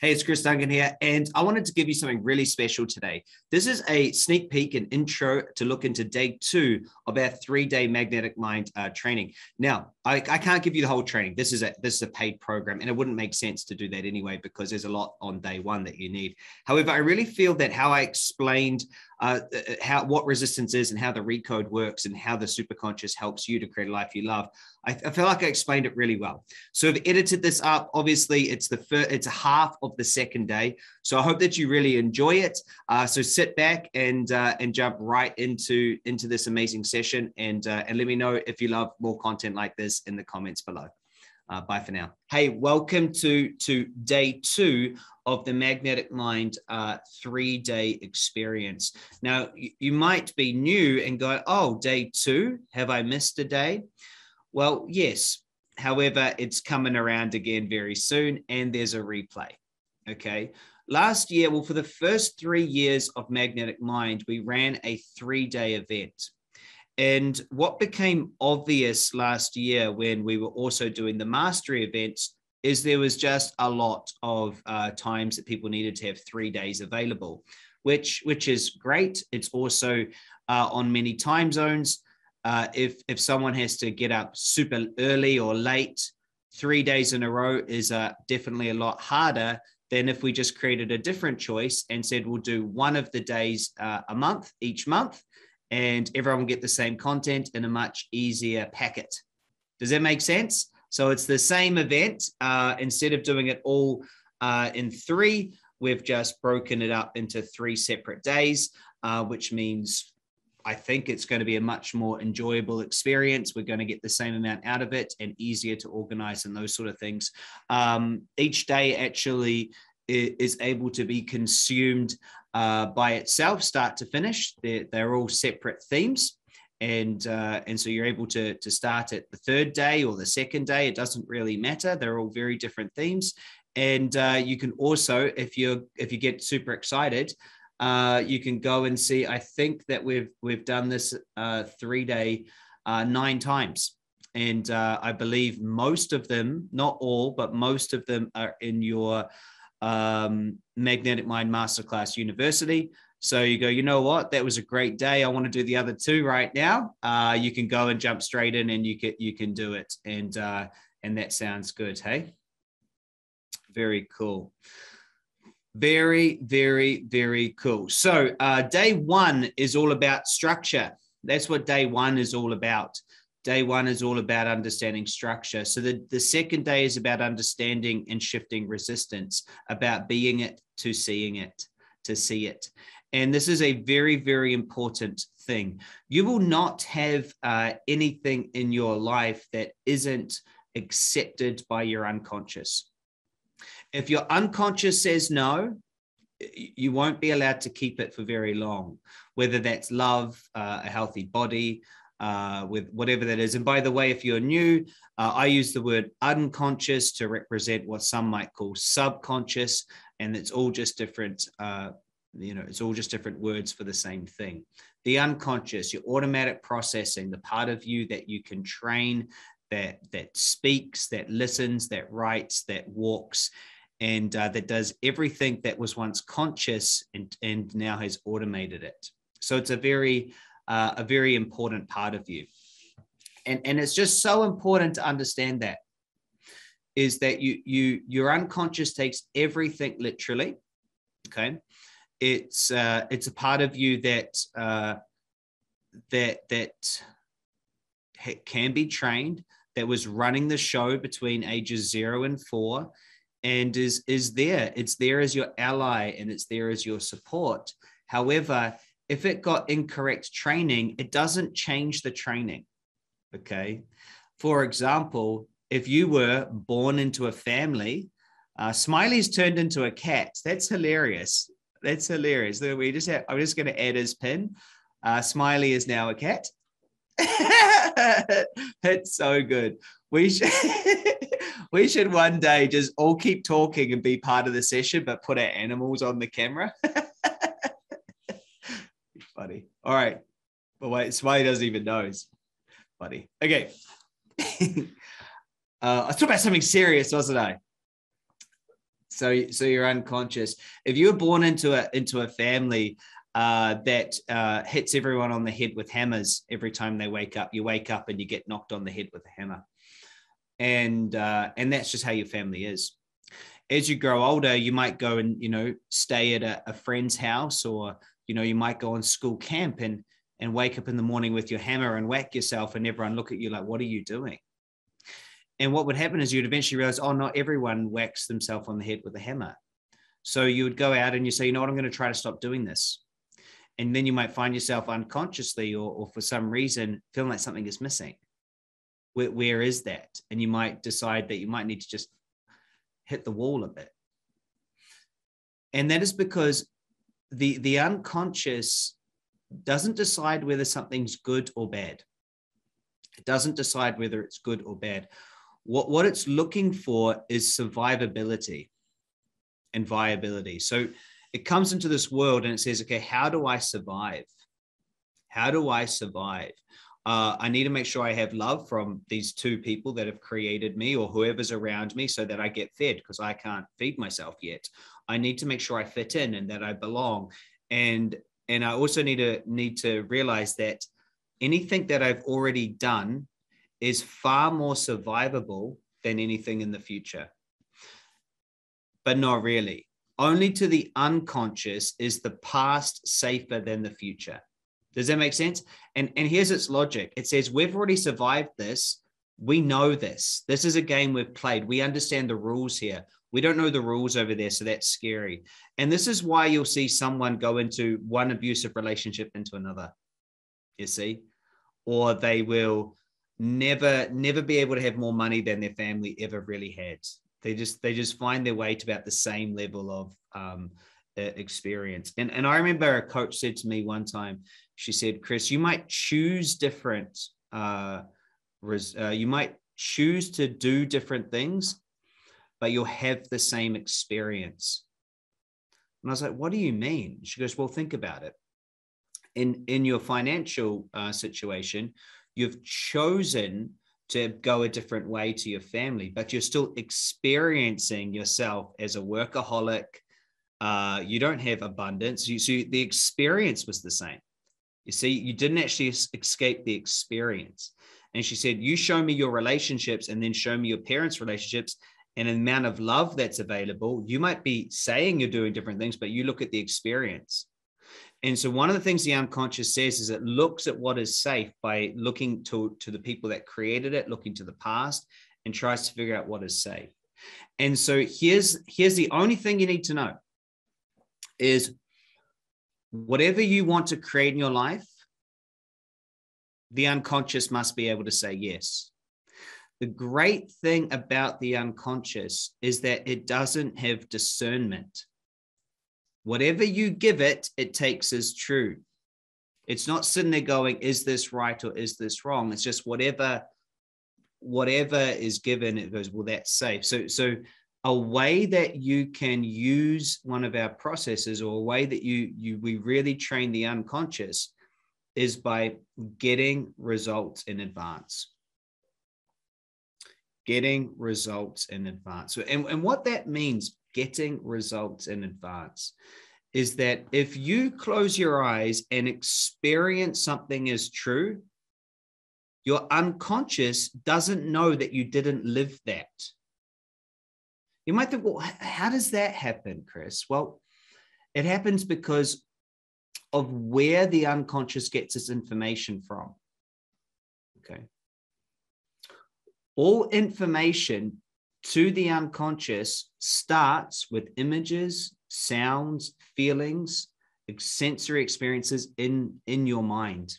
Hey, it's Chris Duncan here, and I wanted to give you something really special today. This is a sneak peek and intro to look into day two of our three-day magnetic mind uh, training. Now, I, I, can't give you the whole training. This is a this is a paid program, and it wouldn't make sense to do that anyway because there's a lot on day one that you need. However, I really feel that how I explained uh, uh, how what resistance is and how the recode works and how the superconscious helps you to create a life you love. I, I feel like I explained it really well. So I've edited this up. Obviously, it's the first, it's a half of the second day. So I hope that you really enjoy it. Uh, so sit back and uh, and jump right into into this amazing session and uh, and let me know if you love more content like this in the comments below. Uh, bye for now. Hey, welcome to to day two of the Magnetic Mind uh, three day experience. Now, you, you might be new and go, "Oh, day two? Have I missed a day?" Well, yes. However, it's coming around again very soon, and there's a replay. Okay. Last year, well, for the first three years of Magnetic Mind, we ran a three day event. And what became obvious last year when we were also doing the mastery events is there was just a lot of uh, times that people needed to have three days available, which which is great. It's also uh, on many time zones. Uh, if if someone has to get up super early or late, three days in a row is uh, definitely a lot harder than if we just created a different choice and said we'll do one of the days uh, a month each month and everyone will get the same content in a much easier packet. Does that make sense? So it's the same event. Uh, instead of doing it all uh, in three, we've just broken it up into three separate days, uh, which means I think it's going to be a much more enjoyable experience. We're going to get the same amount out of it and easier to organize and those sort of things. Um, each day actually is able to be consumed uh, by itself, start to finish. They're, they're all separate themes. And, uh, and so you're able to, to start at the third day or the second day. It doesn't really matter. They're all very different themes. And uh, you can also, if you if you get super excited, uh, you can go and see. I think that we've we've done this uh, three day uh, nine times, and I believe most of them, not all, but most of them are in your um, Magnetic Mind Masterclass University. So you go, you know what? That was a great day. I want to do the other two right now. Uh, you can go and jump straight in, and you can you can do it, and uh, and that sounds good. Hey, very cool. Very, very, very cool. So uh, day one is all about structure. That's what day one is all about. Day one is all about understanding structure. So the, the second day is about understanding and shifting resistance, about being it to seeing it, to see it. And this is a very, very important thing. You will not have uh, anything in your life that isn't accepted by your unconscious. If your unconscious says no, you won't be allowed to keep it for very long, whether that's love, uh, a healthy body, uh, with whatever that is. And by the way, if you're new, uh, I use the word unconscious to represent what some might call subconscious, and it's all just different. Uh, you know, it's all just different words for the same thing. The unconscious, your automatic processing, the part of you that you can train, that that speaks, that listens, that writes, that walks, and uh, that does everything that was once conscious and and now has automated it. So it's a very uh, a very important part of you. And, and it's just so important to understand that is that you you your unconscious takes everything literally okay? It's uh it's a part of you that uh that that can be trained that was running the show between ages 0 and 4 and is is there. It's there as your ally and it's there as your support. However if it got incorrect training, it doesn't change the training. Okay. For example, if you were born into a family, uh, Smiley's turned into a cat. That's hilarious. That's hilarious. We just have, I'm just going to add his pin. Uh, Smiley is now a cat. it's so good. We should we should one day just all keep talking and be part of the session, but put our animals on the camera. Funny. All right. But wait, Smiley doesn't even know. He's funny. Okay. uh, I talked about something serious, wasn't I? So, so you're unconscious. If you were born into a into a family uh, that uh, hits everyone on the head with hammers every time they wake up, you wake up and you get knocked on the head with a hammer, and uh, and that's just how your family is. As you grow older, you might go and you know stay at a, a friend's house, or you know you might go on school camp and and wake up in the morning with your hammer and whack yourself, and everyone look at you like, "What are you doing?" And what would happen is you'd eventually realize, oh, not everyone whacks themselves on the head with a hammer. So you would go out and you say, you know what, I'm going to try to stop doing this. And then you might find yourself unconsciously or, or for some reason feeling like something is missing. Where, where is that? And you might decide that you might need to just hit the wall a bit. And that is because the, the unconscious doesn't decide whether something's good or bad. It doesn't decide whether it's good or bad. What, what it's looking for is survivability and viability. So it comes into this world and it says, okay, how do I survive? How do I survive? Uh, I need to make sure I have love from these two people that have created me or whoever's around me so that I get fed because I can't feed myself yet. I need to make sure I fit in and that I belong. And and I also need to need to realize that anything that I've already done is far more survivable than anything in the future. But not really. Only to the unconscious is the past safer than the future. Does that make sense? And, and here's its logic it says, We've already survived this. We know this. This is a game we've played. We understand the rules here. We don't know the rules over there. So that's scary. And this is why you'll see someone go into one abusive relationship into another. You see? Or they will never never be able to have more money than their family ever really had they just they just find their way to about the same level of um, experience and and i remember a coach said to me one time she said chris you might choose different uh, res, uh, you might choose to do different things but you'll have the same experience and i was like what do you mean she goes well think about it in in your financial uh, situation You've chosen to go a different way to your family, but you're still experiencing yourself as a workaholic. Uh, you don't have abundance. You see, the experience was the same. You see, you didn't actually escape the experience. And she said, You show me your relationships and then show me your parents' relationships and an amount of love that's available. You might be saying you're doing different things, but you look at the experience. And so one of the things the unconscious says is it looks at what is safe by looking to, to the people that created it, looking to the past, and tries to figure out what is safe. And so here's here's the only thing you need to know is whatever you want to create in your life, the unconscious must be able to say yes. The great thing about the unconscious is that it doesn't have discernment. Whatever you give it, it takes as true. It's not sitting there going, is this right or is this wrong? It's just whatever whatever is given, it goes, well, that's safe. So so a way that you can use one of our processes or a way that you you we really train the unconscious is by getting results in advance getting results in advance so, and, and what that means getting results in advance is that if you close your eyes and experience something as true, your unconscious doesn't know that you didn't live that. You might think, well, how does that happen, Chris? Well, it happens because of where the unconscious gets its information from. Okay. All information to the unconscious starts with images, sounds, feelings, sensory experiences in, in your mind.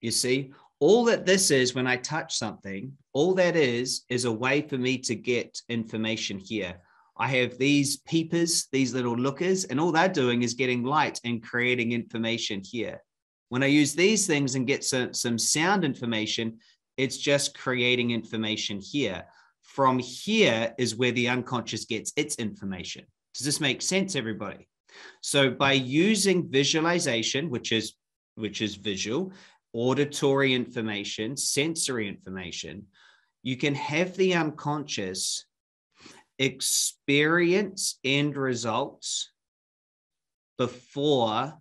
You see, all that this is when I touch something, all that is, is a way for me to get information here. I have these peepers, these little lookers, and all they're doing is getting light and creating information here. When I use these things and get some, some sound information, it's just creating information here. From here is where the unconscious gets its information. Does this make sense, everybody? So by using visualization, which is which is visual, auditory information, sensory information, you can have the unconscious experience end results before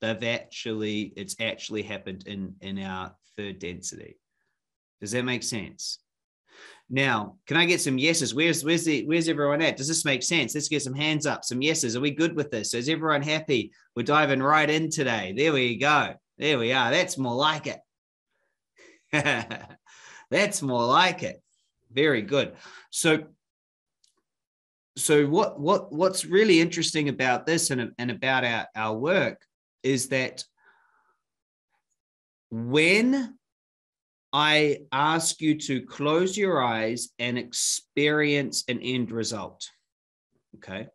they've actually it's actually happened in in our third density does that make sense? Now can i get some yeses? Where's where's the where's everyone at? Does this make sense? Let's get some hands up some yeses. Are we good with this? Is everyone happy? We're diving right in today. There we go. There we are. That's more like it. That's more like it. Very good. So so what what what's really interesting about this and, and about our, our work is that when I ask you to close your eyes and experience an end result, okay,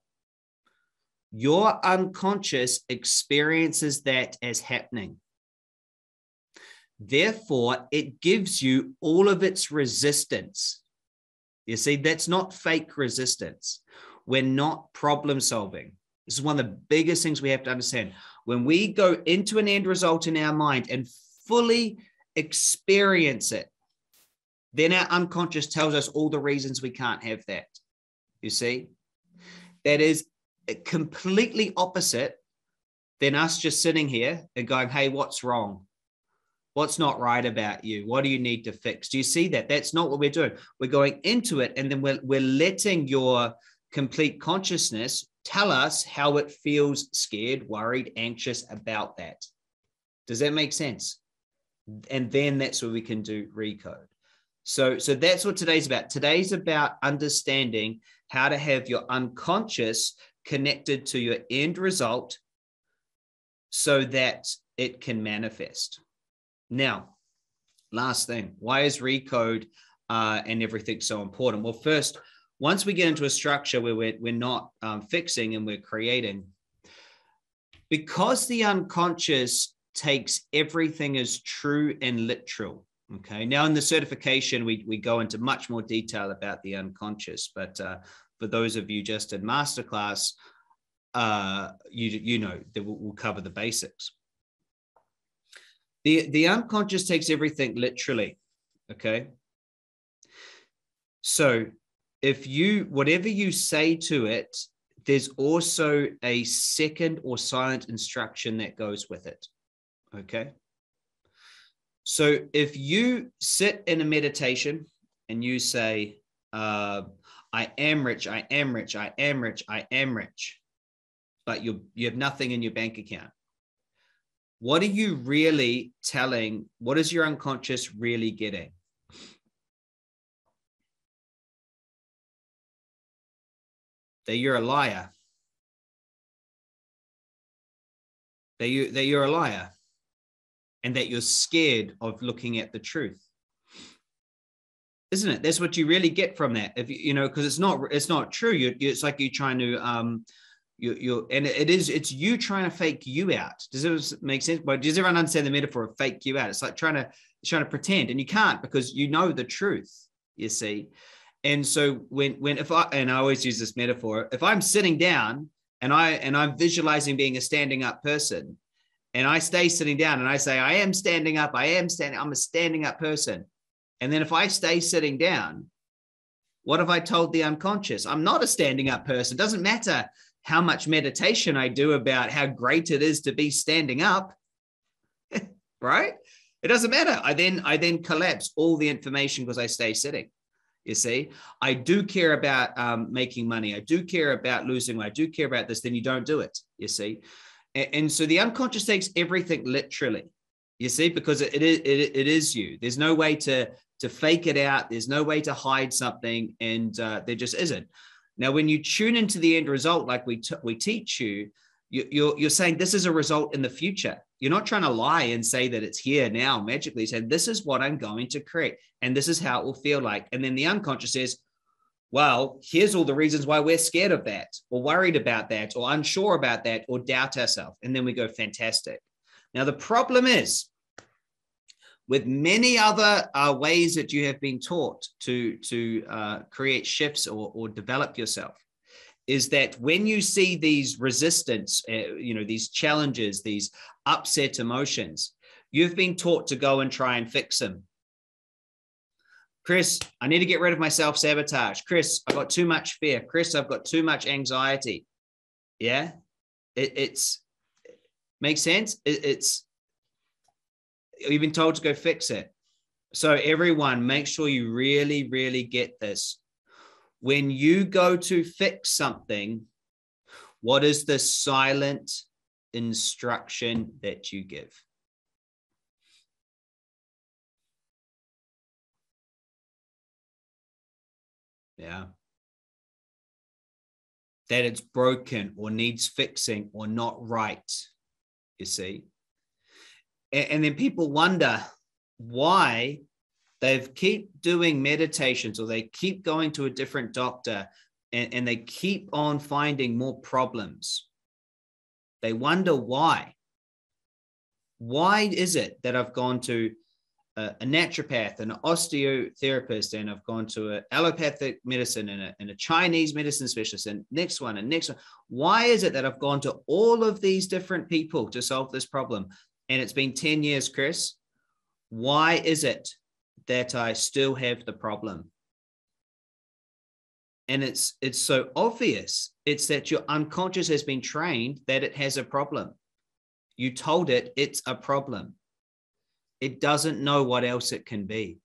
your unconscious experiences that as happening. Therefore, it gives you all of its resistance. You see, that's not fake resistance. We're not problem solving. This is one of the biggest things we have to understand. When we go into an end result in our mind and fully experience it, then our unconscious tells us all the reasons we can't have that. You see? That is completely opposite than us just sitting here and going, hey, what's wrong? What's not right about you? What do you need to fix? Do you see that? That's not what we're doing. We're going into it and then we're, we're letting your complete consciousness tell us how it feels scared, worried, anxious about that. Does that make sense? And then that's where we can do recode. So, so that's what today's about. Today's about understanding how to have your unconscious connected to your end result so that it can manifest. Now, last thing, why is recode uh, and everything so important? Well, first, once we get into a structure where we're, we're not um, fixing and we're creating, because the unconscious takes everything as true and literal. Okay. Now, in the certification, we, we go into much more detail about the unconscious. But uh, for those of you just in masterclass, uh, you, you know that we'll, we'll cover the basics. The, the unconscious takes everything literally. Okay. So if you whatever you say to it there's also a second or silent instruction that goes with it okay. So if you sit in a meditation and you say uh, i am rich i am rich i am rich i am rich but you you have nothing in your bank account what are you really telling what is your unconscious really getting? That you're a liar. That you that you're a liar and that you're scared of looking at the truth. Isn't it? That's what you really get from that. If you, you know, because it's not it's not true. You, it's like you're trying to um you you and it is it's you trying to fake you out. Does it make sense? But does everyone understand the metaphor of fake you out? It's like trying to trying to pretend, and you can't because you know the truth. You see, and so when when if I and I always use this metaphor, if I'm sitting down and I and I'm visualizing being a standing up person, and I stay sitting down and I say, I am standing up, I am standing, I'm a standing up person. And then if I stay sitting down, what have I told the unconscious? I'm not a standing up person. It doesn't matter how much meditation I do about how great it is to be standing up. right? It doesn't matter. I then I then collapse all the information because I stay sitting. You see, I do care about um, making money. I do care about losing. I do care about this. Then you don't do it. You see, and, so the unconscious takes everything literally. You see, because it, it is it, it is you. There's no way to to fake it out. There's no way to hide something, and uh, there just isn't. Now, when you tune into the end result, like we t- we teach you, you, you're you're saying this is a result in the future. You're not trying to lie and say that it's here now magically. Saying this is what I'm going to create, and this is how it will feel like. And then the unconscious says, "Well, here's all the reasons why we're scared of that, or worried about that, or unsure about that, or doubt ourselves." And then we go, "Fantastic." Now the problem is, with many other uh, ways that you have been taught to to uh, create shifts or, or develop yourself is that when you see these resistance, uh, you know, these challenges, these upset emotions, you've been taught to go and try and fix them. Chris, I need to get rid of my self sabotage. Chris, I've got too much fear. Chris, I've got too much anxiety. Yeah, it, it's makes sense. It, it's you've been told to go fix it. So everyone, make sure you really, really get this. When you go to fix something, what is the silent instruction that you give? Yeah. That it's broken or needs fixing or not right, you see. And, and then people wonder why they've keep doing meditations or they keep going to a different doctor and, and they keep on finding more problems. They wonder why. Why is it that I've gone to a, a naturopath an osteotherapist and I've gone to an allopathic medicine and a, and a Chinese medicine specialist and next one and next one? Why is it that I've gone to all of these different people to solve this problem? And it's been 10 years, Chris. Why is it that I still have the problem? And it's it's so obvious. It's that your unconscious has been trained that it has a problem. You told it it's a problem. It doesn't know what else it can be.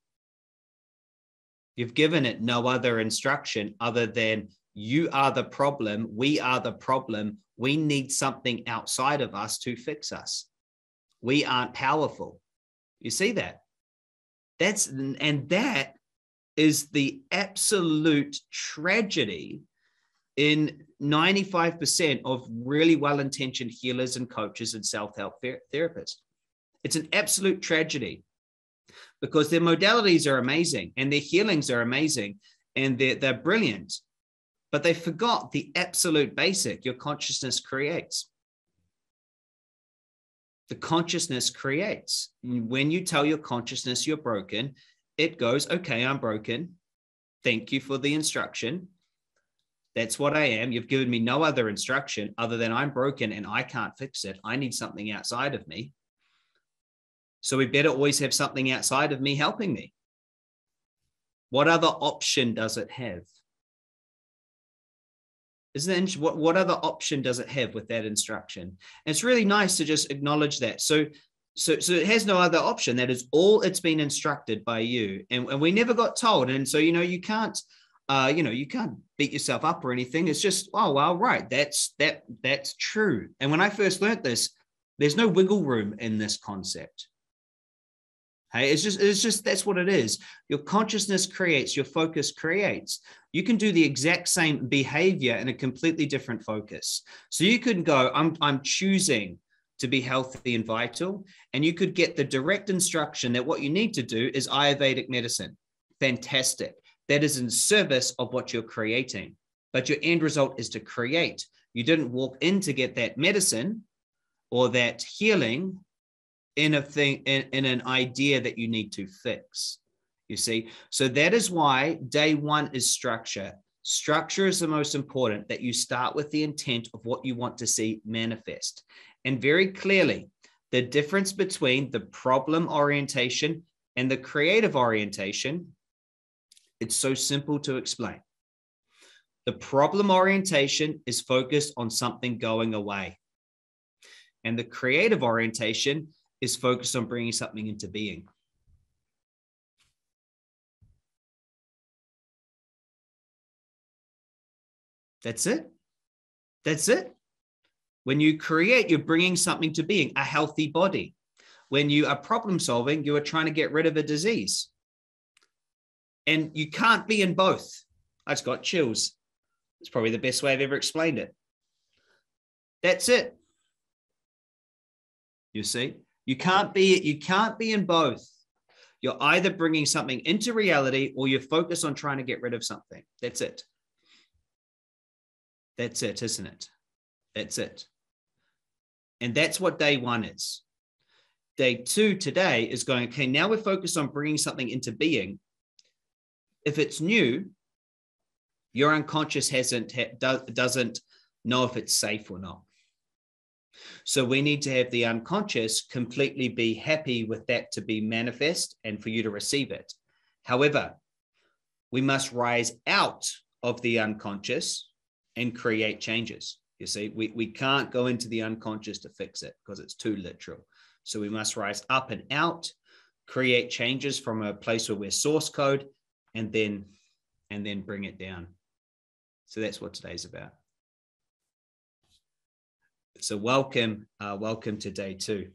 You've given it no other instruction other than you are the problem. We are the problem. We need something outside of us to fix us. We aren't powerful. You see that? That's and that is the absolute tragedy in 95% of really well-intentioned healers and coaches and self-help therapists. It's an absolute tragedy because their modalities are amazing and their healings are amazing and they're, they're brilliant, but they forgot the absolute basic your consciousness creates the consciousness creates. When you tell your consciousness you're broken, it goes, okay, I'm broken. Thank you for the instruction. That's what I am. You've given me no other instruction other than I'm broken and I can't fix it. I need something outside of me. So we better always have something outside of me helping me. What other option does it have? Isn't what, what other option does it have with that instruction? And it's really nice to just acknowledge that. So, so, so it has no other option. That is all it's been instructed by you. And, and we never got told. And so, you know, you can't, uh, you know, you can't beat yourself up or anything. It's just, oh, well, right. That's, that, that's true. And when I first learned this, there's no wiggle room in this concept. Hey, it's just it's just that's what it is. Your consciousness creates, your focus creates. You can do the exact same behavior in a completely different focus. So you could go, I'm I'm choosing to be healthy and vital, and you could get the direct instruction that what you need to do is Ayurvedic medicine. Fantastic. That is in service of what you're creating. But your end result is to create. You didn't walk in to get that medicine or that healing in a thing in, in an idea that you need to fix you see? So that is why day one is structure. Structure is the most important that you start with the intent of what you want to see manifest. And very clearly the difference between the problem orientation and the creative orientation it's so simple to explain. The problem orientation is focused on something going away. And the creative orientation is focused on bringing something into being. That's it. That's it. When you create, you're bringing something to being, a healthy body. When you are problem solving, you are trying to get rid of a disease. And you can't be in both. I just got chills. It's probably the best way I've ever explained it. That's it. You see? You can't be you can't be in both. You're either bringing something into reality or you're focused on trying to get rid of something. That's it. That's it, isn't it? That's it. And that's what day one is. Day two today is going, okay, now we're focused on bringing something into being. If it's new, your unconscious hasn't, doesn't know if it's safe or not. So we need to have the unconscious completely be happy with that to be manifest and for you to receive it. However, we must rise out of the unconscious and create changes. You see, we, we can't go into the unconscious to fix it because it's too literal. So we must rise up and out, create changes from a place where we're source code, and then and then bring it down. So that's what today's about. So welcome, uh, welcome to day two.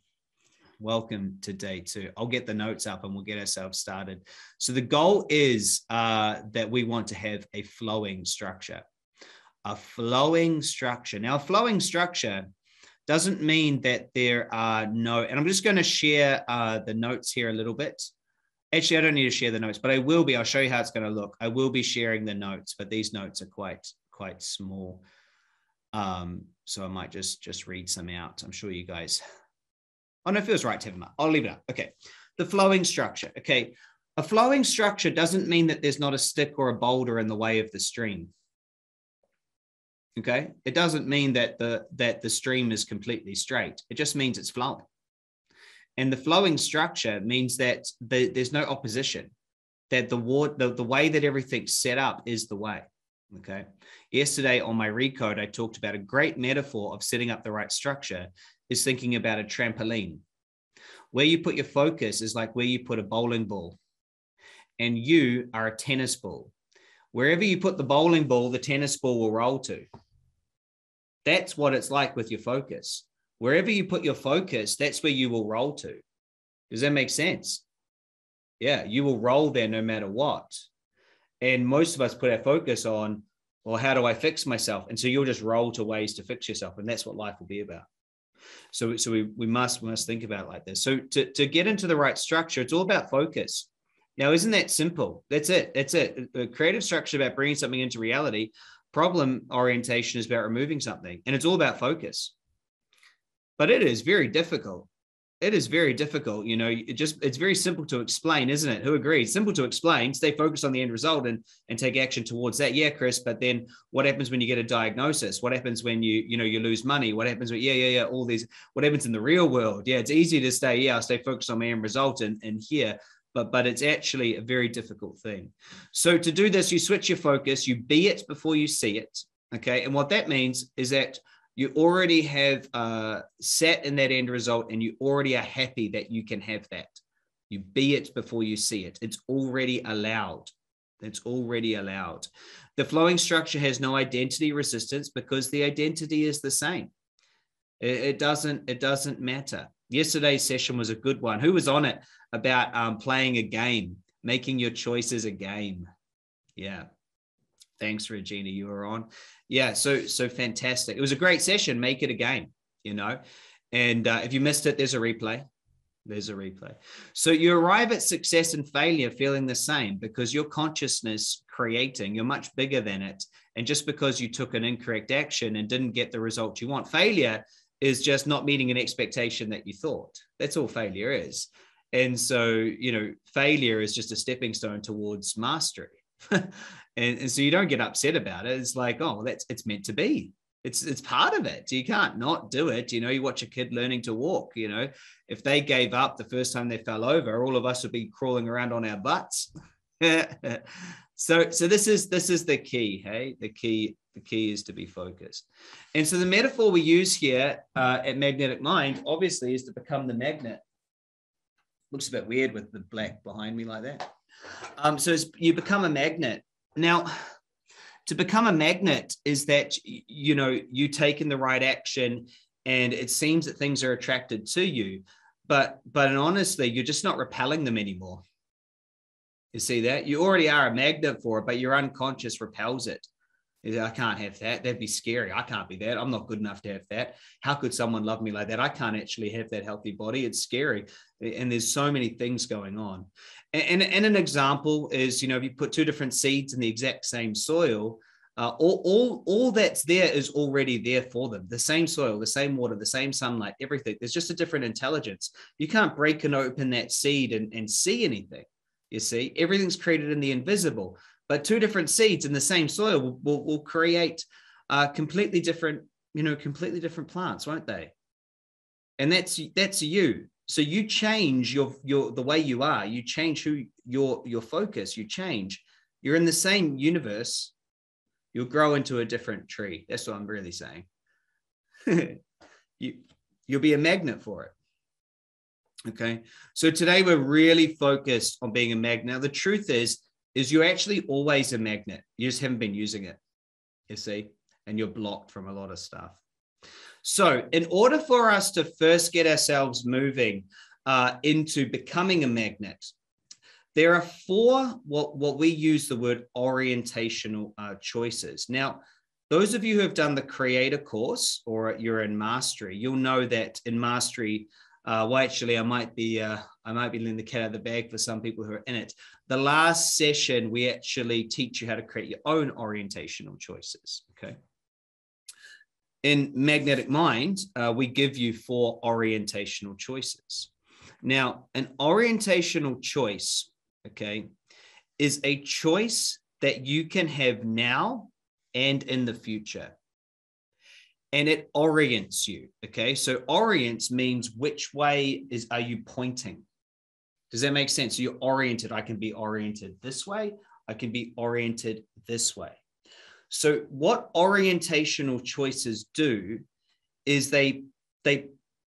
Welcome to day two. I'll get the notes up and we'll get ourselves started. So the goal is uh, that we want to have a flowing structure. A flowing structure. Now, a flowing structure doesn't mean that there are no, and I'm just going to share uh, the notes here a little bit. Actually, I don't need to share the notes, but I will be. I'll show you how it's going to look. I will be sharing the notes, but these notes are quite quite small. Um, so I might just just read some out. I'm sure you guys. Oh no, it feels right to. I'll leave it up. Okay, the flowing structure. Okay, a flowing structure doesn't mean that there's not a stick or a boulder in the way of the stream. Okay, it doesn't mean that the that the stream is completely straight. It just means it's flowing. And the flowing structure means that the, there's no opposition, that the, water, the, the way that everything's set up is the way. Okay. Yesterday on my recode, I talked about a great metaphor of setting up the right structure is thinking about a trampoline. Where you put your focus is like where you put a bowling ball, and you are a tennis ball. Wherever you put the bowling ball, the tennis ball will roll to. That's what it's like with your focus wherever you put your focus, that's where you will roll to. Does that make sense? Yeah, you will roll there no matter what. And most of us put our focus on, well, how do I fix myself? And so you'll just roll to ways to fix yourself. And that's what life will be about. So, so we, we must we must think about it like this. So to, to get into the right structure, it's all about focus. Now, isn't that simple? That's it. That's it. A creative structure about bringing something into reality. Problem orientation is about removing something, and it's all about focus but it is very difficult it is very difficult you know it just it's very simple to explain isn't it? Who agrees? Simple to explain stay focused on the end result and and take action towards that. Yeah chris but then what happens when you get a diagnosis? What happens when you you know you lose money? What happens yeah yeah yeah all these what happens in the real world? Yeah it's easy to stay yeah I'll stay focused on my end result and and here but but it's actually a very difficult thing. So to do this you switch your focus you be it before you see it okay? And what that means is that you already have uh, sat in that end result and you already are happy that you can have that. You be it before you see it. It's already allowed. It's already allowed. The flowing structure has no identity resistance because the identity is the same. It, it doesn't. It doesn't matter. Yesterday's session was a good one. Who was on it about um, playing a game, making your choices a game? Yeah. Thanks, Regina. You were on yeah, so so fantastic. It was a great session. Make it a game, you know. And uh, if you missed it, there's a replay. There's a replay. So you arrive at success and failure feeling the same because your consciousness creating, you're much bigger than it. And just because you took an incorrect action and didn't get the result you want, failure is just not meeting an expectation that you thought. That's all failure is. And so, you know, failure is just a stepping stone towards mastery. and, and so you don't get upset about it. It's like, oh, that's it's meant to be. It's it's part of it. You can't not do it. You know, you watch a kid learning to walk. You know, if they gave up the first time they fell over, all of us would be crawling around on our butts. so so this is this is the key. Hey, the key the key is to be focused. And so the metaphor we use here uh, at Magnetic Mind, obviously, is to become the magnet. Looks a bit weird with the black behind me like that. Um, so you become a magnet. Now, to become a magnet is that you know you taking the right action, and it seems that things are attracted to you, but but honestly, you're just not repelling them anymore. You see that you already are a magnet for it, but your unconscious repels it. I can't have that. That'd be scary. I can't be that. I'm not good enough to have that. How could someone love me like that? I can't actually have that healthy body. It's scary. And there's so many things going on. And, and an example is, you know, if you put two different seeds in the exact same soil, uh, all, all, all that's there is already there for them. The same soil, the same water, the same sunlight, everything. There's just a different intelligence. You can't break and open that seed and, and see anything. You see, everything's created in the invisible, but two different seeds in the same soil will, will, will create uh, completely different, you know, completely different plants, won't they? And that's that's you so you change your your the way you are you change who your your focus you change you're in the same universe, you'll grow into a different tree. That's what I'm really saying. you, you'll be a magnet for it. Okay. So today we're really focused on being a magnet. Now, the truth is, is you're actually always a magnet. You just haven't been using it. You see, and you're blocked from a lot of stuff. So, in order for us to first get ourselves moving uh, into becoming a magnet, there are four what, what we use the word orientational uh, choices. Now, those of you who have done the creator course or you're in mastery, you'll know that in mastery, uh, well, actually, I might be uh, I might be letting the cat out of the bag for some people who are in it. The last session, we actually teach you how to create your own orientational choices. Okay. In Magnetic Mind, uh, we give you four orientational choices. Now, an orientational choice okay, is a choice that you can have now and in the future. And it orients you. Okay. So orients means which way is are you pointing? Does that make sense? So you're oriented. I can be oriented this way. I can be oriented this way. So what orientational choices do is they they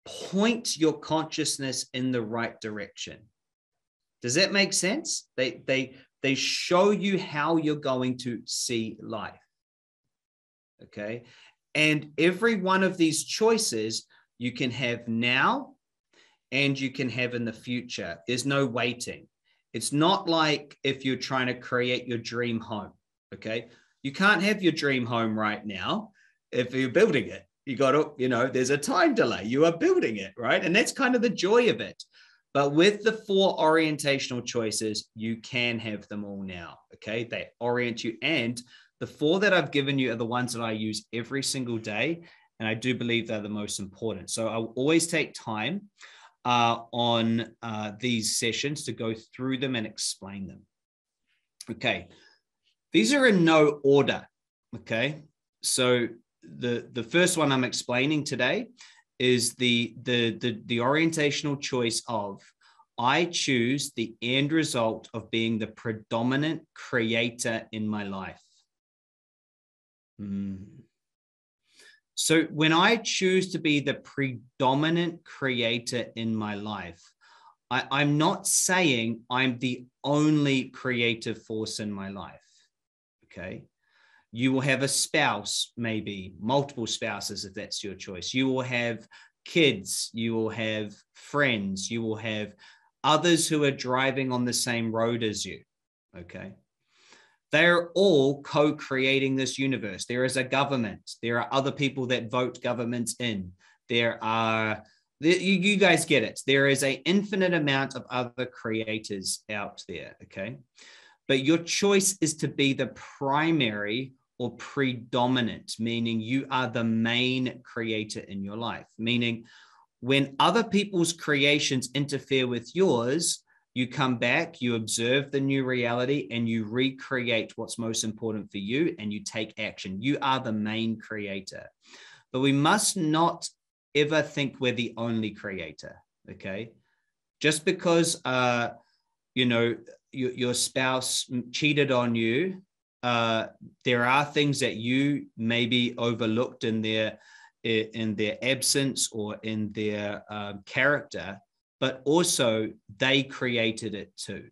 point your consciousness in the right direction. Does that make sense? They they they show you how you're going to see life. Okay? And every one of these choices you can have now and you can have in the future. There's no waiting. It's not like if you're trying to create your dream home. Okay. You can't have your dream home right now if you're building it. You got to, you know, there's a time delay. You are building it, right? And that's kind of the joy of it. But with the four orientational choices, you can have them all now. Okay. They orient you. And the four that I've given you are the ones that I use every single day. And I do believe they're the most important. So I'll always take time uh, on uh, these sessions to go through them and explain them. Okay. These are in no order. Okay. So the, the first one I'm explaining today is the, the, the, the orientational choice of I choose the end result of being the predominant creator in my life. Mm. So when I choose to be the predominant creator in my life, I, am not saying I'm the only creative force in my life. Okay you will have a spouse, maybe multiple spouses, if that's your choice. You will have kids, you will have friends, you will have others who are driving on the same road as you. Okay. They're all co creating this universe. There is a government, there are other people that vote governments in. There are you, you guys get it. There is an infinite amount of other creators out there. Okay. But your choice is to be the primary or predominant, meaning you are the main creator in your life. Meaning, when other people's creations interfere with yours, you come back, you observe the new reality, and you recreate what's most important for you and you take action. You are the main creator. But we must not ever think we're the only creator. Okay. Just because, uh, you know, your, your spouse cheated on you uh, there are things that you maybe overlooked in their in their absence or in their um, character, but also they created it too.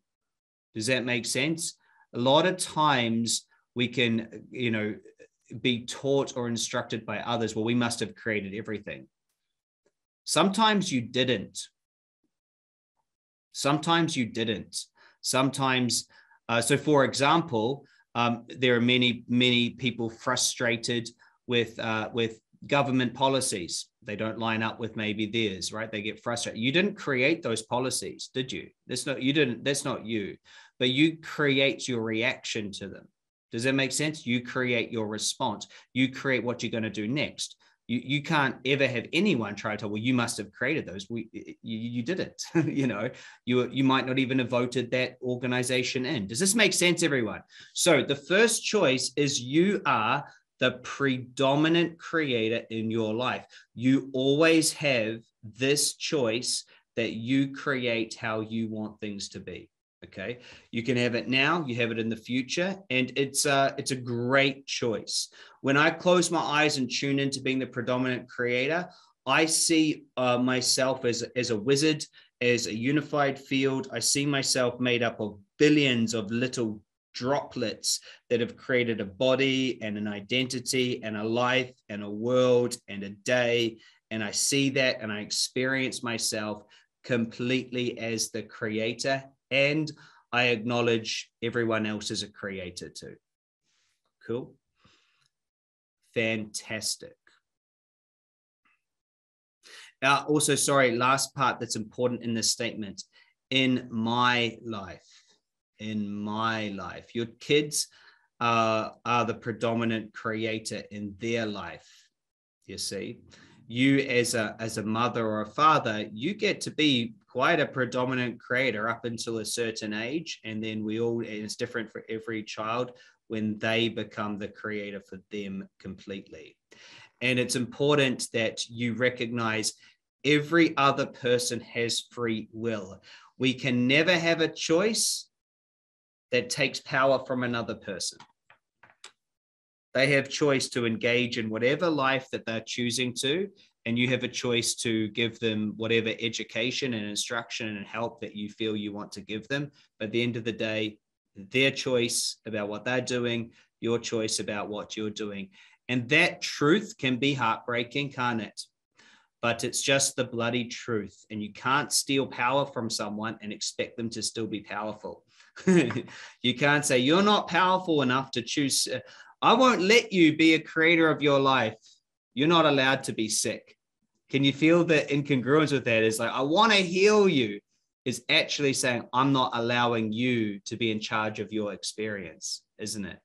Does that make sense? A lot of times we can, you know, be taught or instructed by others. Well, we must have created everything. Sometimes you didn't. Sometimes you didn't. Sometimes, uh, so for example, um, there are many, many people frustrated with uh, with government policies. They don't line up with maybe theirs, right? They get frustrated. You didn't create those policies, did you? That's not you didn't. That's not you, but you create your reaction to them. Does that make sense? You create your response. You create what you're going to do next you, you can't ever have anyone try to tell, well, you must have created those. We, you, you did it. you know, you, you might not even have voted that organization in. Does this make sense, everyone? So the first choice is you are the predominant creator in your life. You always have this choice that you create how you want things to be. Okay, you can have it now, you have it in the future, and it's a it's a great choice. When I close my eyes and tune into being the predominant creator, I see uh, myself as as a wizard, as a unified field. I see myself made up of billions of little droplets that have created a body and an identity and a life and a world and a day. And I see that and I experience myself completely as the creator and I acknowledge everyone else as a creator too. Cool. Fantastic. Now, also, sorry, last part that's important in this statement. In my life, in my life, your kids uh, are the predominant creator in their life. You see, you as a as a mother or a father, you get to be quite a predominant creator up until a certain age. And then we all, it's different for every child when they become the creator for them completely. And it's important that you recognize every other person has free will. We can never have a choice that takes power from another person. They have choice to engage in whatever life that they're choosing to, and you have a choice to give them whatever education and instruction and help that you feel you want to give them. But at the end of the day, their choice about what they're doing, your choice about what you're doing. And that truth can be heartbreaking, can't it? But it's just the bloody truth. And you can't steal power from someone and expect them to still be powerful. you can't say, You're not powerful enough to choose. I won't let you be a creator of your life you're not allowed to be sick. Can you feel the incongruence with that? Is like, I want to heal you, is actually saying, I'm not allowing you to be in charge of your experience, isn't it?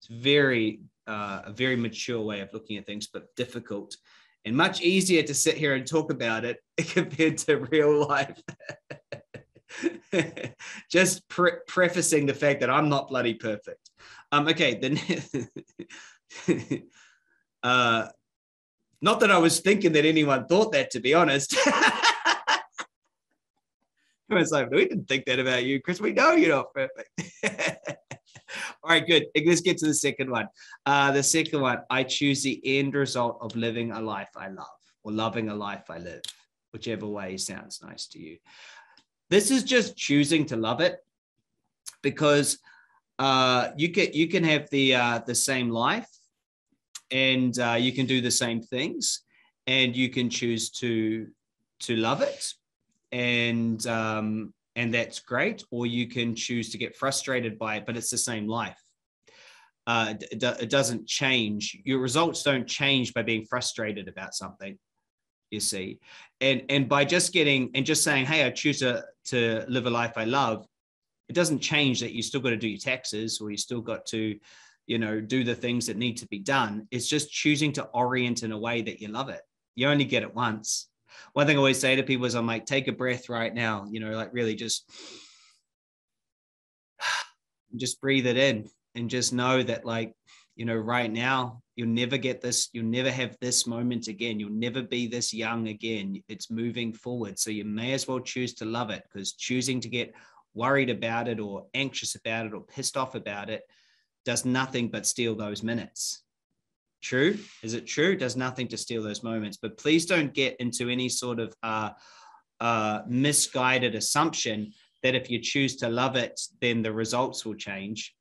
It's very, uh, a very mature way of looking at things, but difficult and much easier to sit here and talk about it compared to real life. Just pre- prefacing the fact that I'm not bloody perfect. Um, okay, then uh, not that I was thinking that anyone thought that, to be honest. I was like, we didn't think that about you, Chris. We know you're not perfect. All right, good. Let's get to the second one. Uh, the second one, I choose the end result of living a life I love or loving a life I live, whichever way sounds nice to you. This is just choosing to love it because uh, you can you can have the uh, the same life and uh, you can do the same things and you can choose to to love it and um, and that's great or you can choose to get frustrated by it but it's the same life. Uh, it, it doesn't change. Your results don't change by being frustrated about something you see. And and by just getting and just saying hey i choose to to live a life i love it doesn't change that you still got to do your taxes or you still got to you know, do the things that need to be done. It's just choosing to orient in a way that you love it. You only get it once. One thing I always say to people is I'm like, take a breath right now, you know, like really just just breathe it in and just know that like, you know, right now you'll never get this, you'll never have this moment again. You'll never be this young again. It's moving forward. So you may as well choose to love it because choosing to get worried about it or anxious about it or pissed off about it does nothing but steal those minutes. True? Is it true? Does nothing to steal those moments. But please don't get into any sort of uh, uh, misguided assumption that if you choose to love it, then the results will change.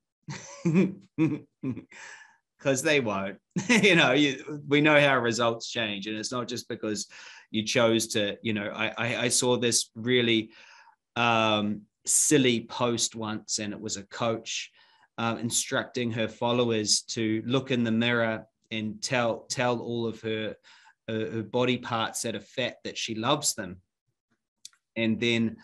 Because they won't. you know, you, we know how results change. And it's not just because you chose to, you know, I, I, I saw this really um, silly post once, and it was a coach uh, instructing her followers to look in the mirror and tell tell all of her uh, her body parts that are fat that she loves them. And then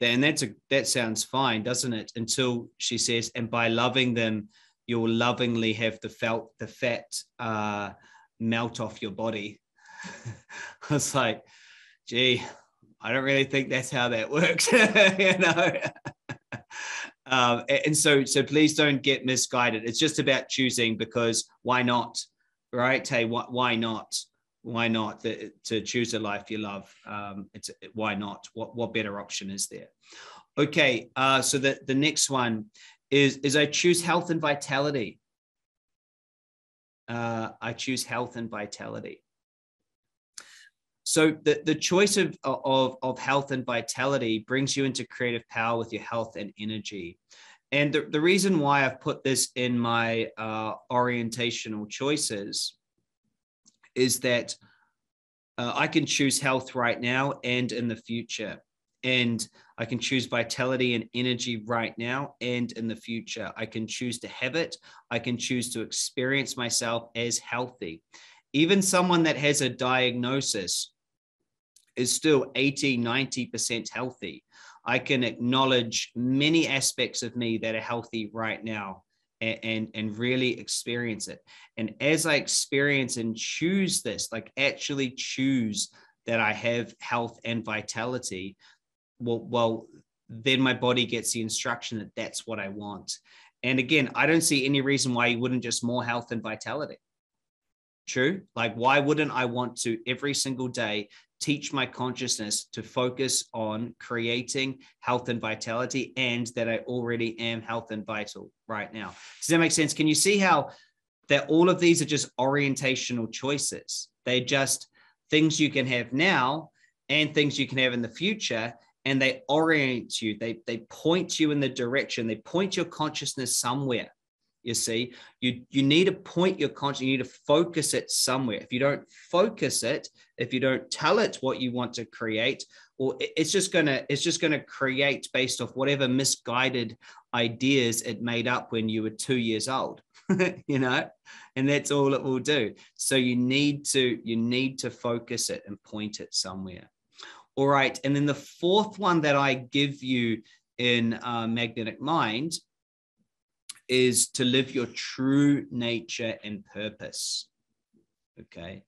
then that's a that sounds fine doesn't it? Until she says and by loving them you'll lovingly have the felt the fat uh, melt off your body. I was like gee i don't really think that's how that works you know um, and so, so please don't get misguided. It's just about choosing because why not, right? Hey, why, why not? Why not the, to choose a life you love? Um, it's why not? What what better option is there? Okay, uh, so the, the next one is, is I choose health and vitality. Uh, I choose health and vitality. So the, the choice of, of, of health and vitality brings you into creative power with your health and energy. And the, the reason why I've put this in my uh, orientational choices is that uh, I can choose health right now and in the future. And I can choose vitality and energy right now and in the future. I can choose to have it. I can choose to experience myself as healthy. Even someone that has a diagnosis is still 80, 90% healthy. I can acknowledge many aspects of me that are healthy right now and, and, and really experience it. And as I experience and choose this, like actually choose that I have health and vitality, well, well, then my body gets the instruction that that's what I want. And again, I don't see any reason why you wouldn't just more health and vitality. True. Like, why wouldn't I want to every single day teach my consciousness to focus on creating health and vitality and that I already am health and vital right now. Does that make sense? Can you see how that all of these are just orientational choices? They're just things you can have now and things you can have in the future and they orient you they they point you in the direction they point your consciousness somewhere you see. You you need to point your conscious you need to focus it somewhere. If you don't focus it if you don't tell it what you want to create or it's just gonna it's just gonna create based off whatever misguided ideas it made up when you were two years old you know? And that's all it will do. So you need to you need to focus it and point it somewhere. All right and then the fourth one that i give you in uh, magnetic mind is to live your true nature and purpose. Okay.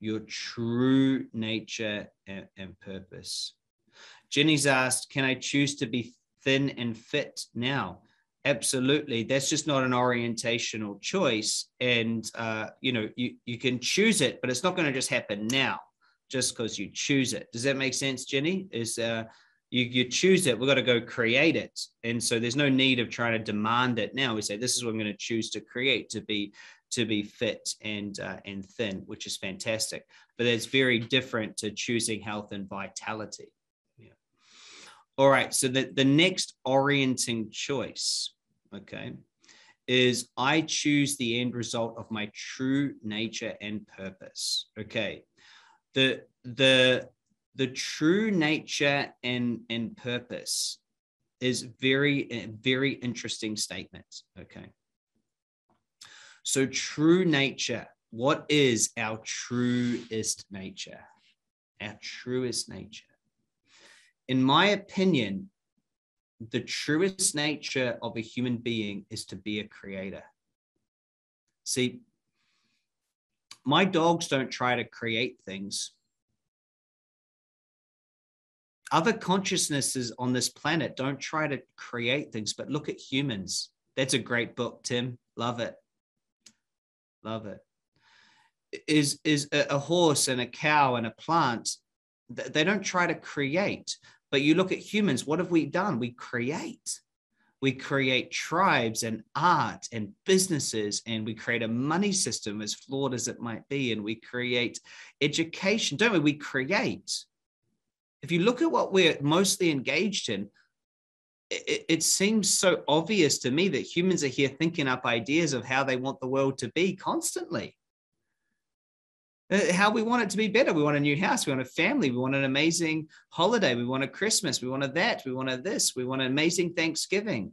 Your true nature and, and purpose. Jenny's asked, Can I choose to be thin and fit now? Absolutely. That's just not an orientational choice. And, uh, you know, you, you can choose it, but it's not going to just happen now just because you choose it. Does that make sense, Jenny? Is, uh, you, you choose it, we've got to go create it. And so there's no need of trying to demand it now. We say, this is what I'm going to choose to create to be to be fit and uh, and thin, which is fantastic. But that's very different to choosing health and vitality. Yeah. All right. So the, the next orienting choice, okay, is I choose the end result of my true nature and purpose. Okay. The the the true nature and, and purpose is very, eh, very interesting statement. Okay. So, true nature, what is our truest nature? Our truest nature. In my opinion, the truest nature of a human being is to be a creator. See, my dogs don't try to create things other consciousnesses on this planet don't try to create things, but look at humans. That's a great book, Tim. Love it. Love it. Is is a horse and a cow and a plant? They don't try to create, but you look at humans. What have we done? We create. We create tribes and art and businesses, and we create a money system, as flawed as it might be, and we create education, don't we? We create if you look at what we're mostly engaged in, it, it, seems so obvious to me that humans are here thinking up ideas of how they want the world to be constantly. Uh, how we want it to be better. We want a new house. We want a family. We want an amazing holiday. We want a Christmas. We want a that. We want a this. We want an amazing Thanksgiving.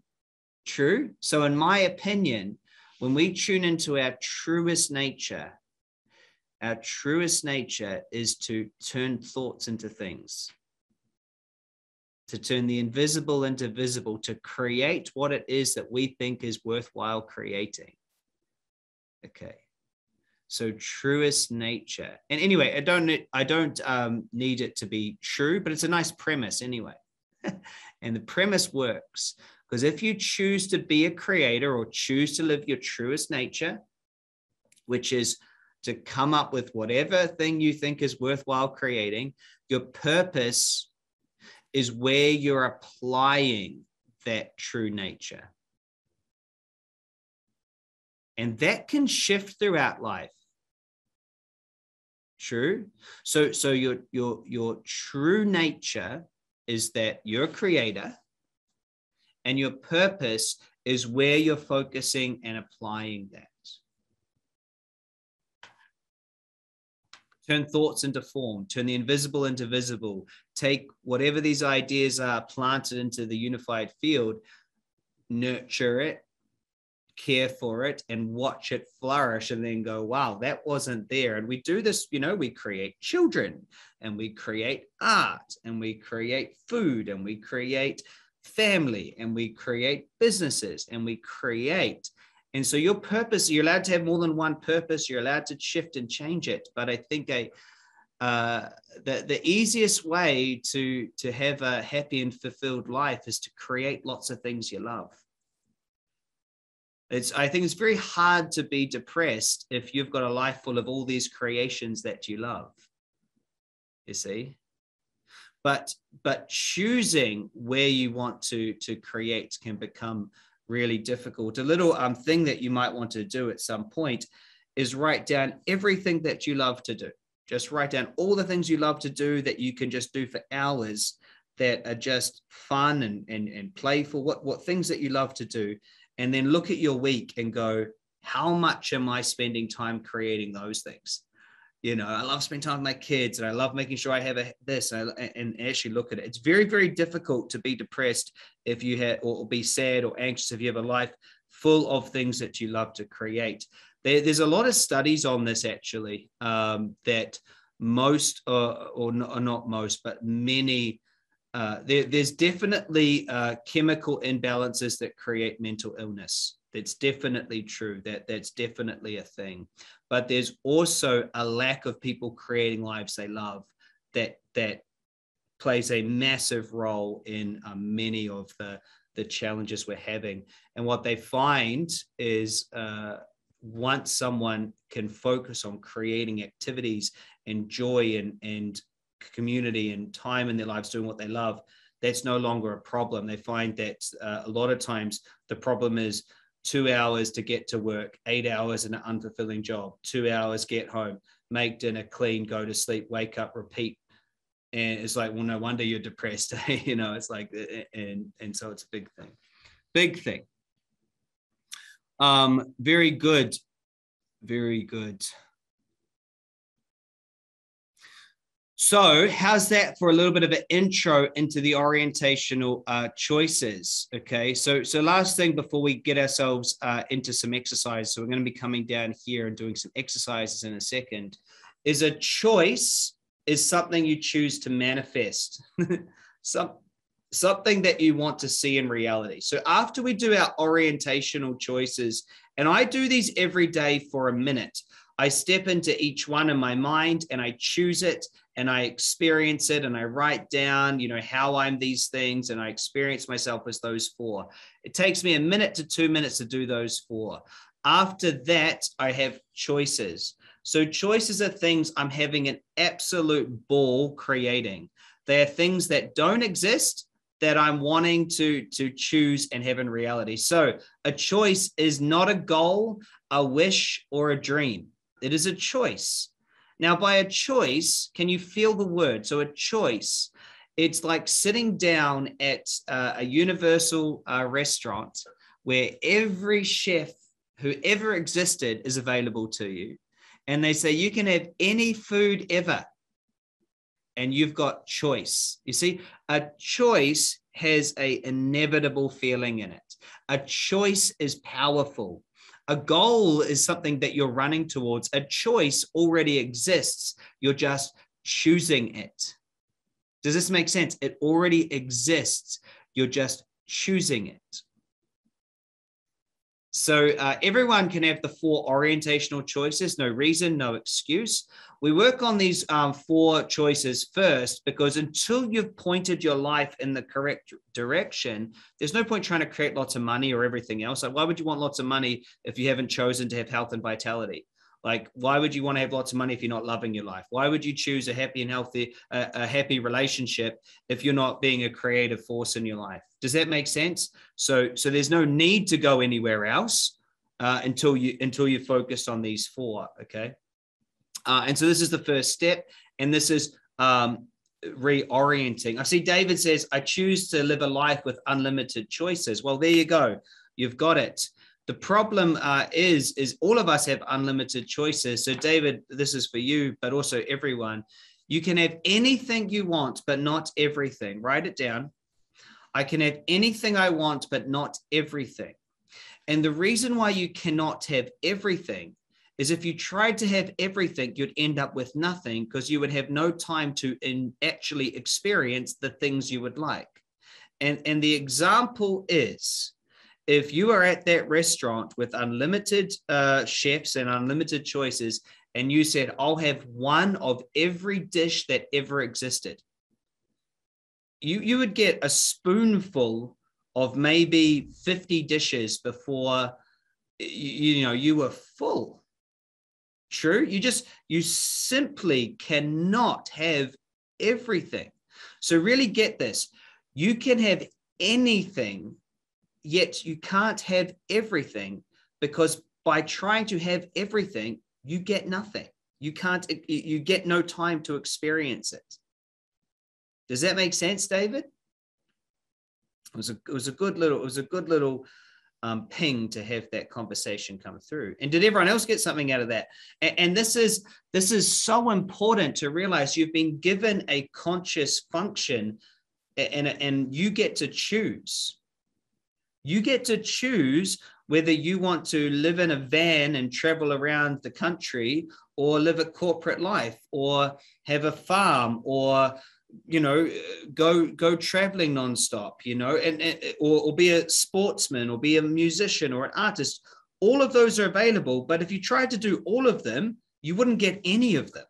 True. So, in my opinion, when we tune into our truest nature, our truest nature is to turn thoughts into things, to turn the invisible into visible, to create what it is that we think is worthwhile creating. Okay. So truest nature. And anyway, I don't I don't um, need it to be true, but it's a nice premise anyway. and the premise works because if you choose to be a creator or choose to live your truest nature, which is to come up with whatever thing you think is worthwhile creating. Your purpose is where you're applying that true nature. And that can shift throughout life. True. So so your your your true nature is that you're a creator and your purpose is where you're focusing and applying that. Turn thoughts into form, turn the invisible into visible, take whatever these ideas are planted into the unified field, nurture it, care for it, and watch it flourish, and then go, wow, that wasn't there. And we do this, you know, we create children and we create art and we create food and we create family and we create businesses and we create. And so your purpose, you're allowed to have more than one purpose. You're allowed to shift and change it. But I think a uh, the, the easiest way to to have a happy and fulfilled life is to create lots of things you love. It's I think it's very hard to be depressed if you've got a life full of all these creations that you love. You see? but but choosing where you want to to create can become really difficult. A little um, thing that you might want to do at some point is write down everything that you love to do. Just write down all the things you love to do that you can just do for hours that are just fun and, and, and playful. What, what things that you love to do. And then look at your week and go how much am i spending time creating those things you know, I love spending time with my kids and I love making sure I have a, this and, I, and actually look at it. It's very, very difficult to be depressed if you have, or be sad or anxious if you have a life full of things that you love to create. There, there's a lot of studies on this actually um, that most, uh, or, not, or not most, but many uh, there, there's definitely uh, chemical imbalances that create mental illness. That's definitely true. That that's definitely a thing but there's also a lack of people creating lives they love that that plays a massive role in um, many of the the challenges we're having and what they find is uh, once someone can focus on creating activities and joy and, and community and time in their lives doing what they love that's no longer a problem they find that uh, a lot of times the problem is two hours to get to work, eight hours in an unfulfilling job, two hours get home, make dinner, clean, go to sleep, wake up, repeat. And it's like, well, no wonder you're depressed. you know, it's like, and and so it's a big thing, big thing. Um, very good, very good. So, how's that for a little bit of an intro into the orientational uh, choices? Okay, so so last thing before we get ourselves uh, into some exercise, so we're going to be coming down here and doing some exercises in a second. Is a choice is something you choose to manifest, some something that you want to see in reality. So after we do our orientational choices, and I do these every day for a minute. I step into each one in my mind and I choose it and I experience it and I write down, you know, how I'm these things and I experience myself as those four. It takes me a minute to two minutes to do those four. After that, I have choices. So, choices are things I'm having an absolute ball creating. They are things that don't exist that I'm wanting to, to choose and have in reality. So, a choice is not a goal, a wish, or a dream. It is a choice. Now, by a choice, can you feel the word? So, a choice, it's like sitting down at uh, a universal uh, restaurant where every chef who ever existed is available to you. And they say you can have any food ever. And you've got choice. You see, a choice has a inevitable feeling in it. A choice is powerful. A goal is something that you're running towards. A choice already exists. You're just choosing it. Does this make sense? It already exists. You're just choosing it. So uh, everyone can have the four orientational choices, no reason, no excuse. We work on these um, four choices first because until you've pointed your life in the correct direction, there's no point trying to create lots of money or everything else. Like, why would you want lots of money if you haven't chosen to have health and vitality? Like, why would you want to have lots of money if you're not loving your life? Why would you choose a happy and healthy, a happy relationship if you're not being a creative force in your life? Does that make sense? So, so there's no need to go anywhere else uh, until you until you focus on these four. Okay, uh, and so this is the first step, and this is um, reorienting. I see David says, "I choose to live a life with unlimited choices." Well, there you go. You've got it. The problem uh, is, is all of us have unlimited choices. So, David, this is for you, but also everyone. You can have anything you want, but not everything. Write it down. I can have anything I want, but not everything. And the reason why you cannot have everything is if you tried to have everything, you'd end up with nothing because you would have no time to in actually experience the things you would like. And, and the example is if you are at that restaurant with unlimited uh, chefs and unlimited choices, and you said, I'll have one of every dish that ever existed, you, you would get a spoonful of maybe 50 dishes before you, you know you were full. True? You just you simply cannot have everything. So really get this. You can have anything yet you can't have everything because by trying to have everything, you get nothing. You can't, you get no time to experience it. Does that make sense, David? It was a, it was a good little, it was a good little um, ping to have that conversation come through. And did everyone else get something out of that? And, and this is this is so important to realize. You've been given a conscious function, and and you get to choose. You get to choose whether you want to live in a van and travel around the country or live a corporate life or have a farm or you know go go traveling nonstop you know and, and or, or be a sportsman or be a musician or an artist. All of those are available but if you tried to do all of them you wouldn't get any of them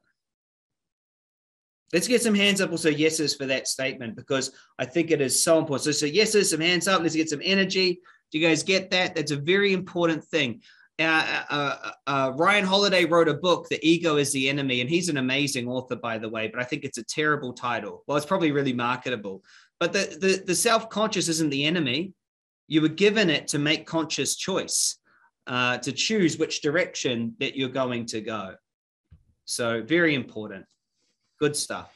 Let's get some hands up also yeses for that statement because I think it is so important. So, so yeses, some hands up. Let's get some energy. Do you guys get that? That's a very important thing. Uh, uh, uh, Ryan Holiday wrote a book, The Ego is the Enemy, and he's an amazing author, by the way, but I think it's a terrible title. Well, it's probably really marketable. But the, the, the self conscious isn't the enemy. You were given it to make conscious choice, uh, to choose which direction that you're going to go. So, very important. Good stuff.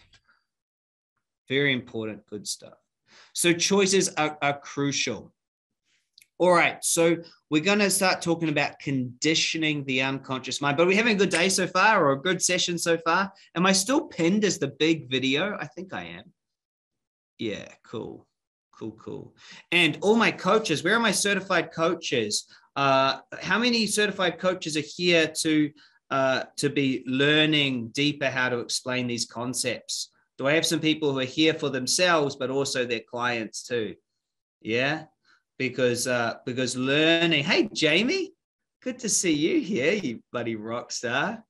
Very important, good stuff. So choices are, are crucial. All right, so we're going to start talking about conditioning the unconscious mind. But we having a good day so far or a good session so far? Am I still pinned as the big video? I think I am. Yeah, cool, cool, cool. And all my coaches, where are my certified coaches? Uh, how many certified coaches are here to uh, to be learning deeper how to explain these concepts? Do I have some people who are here for themselves, but also their clients too? Yeah, because uh, because learning. Hey, Jamie, good to see you here, you bloody rock star.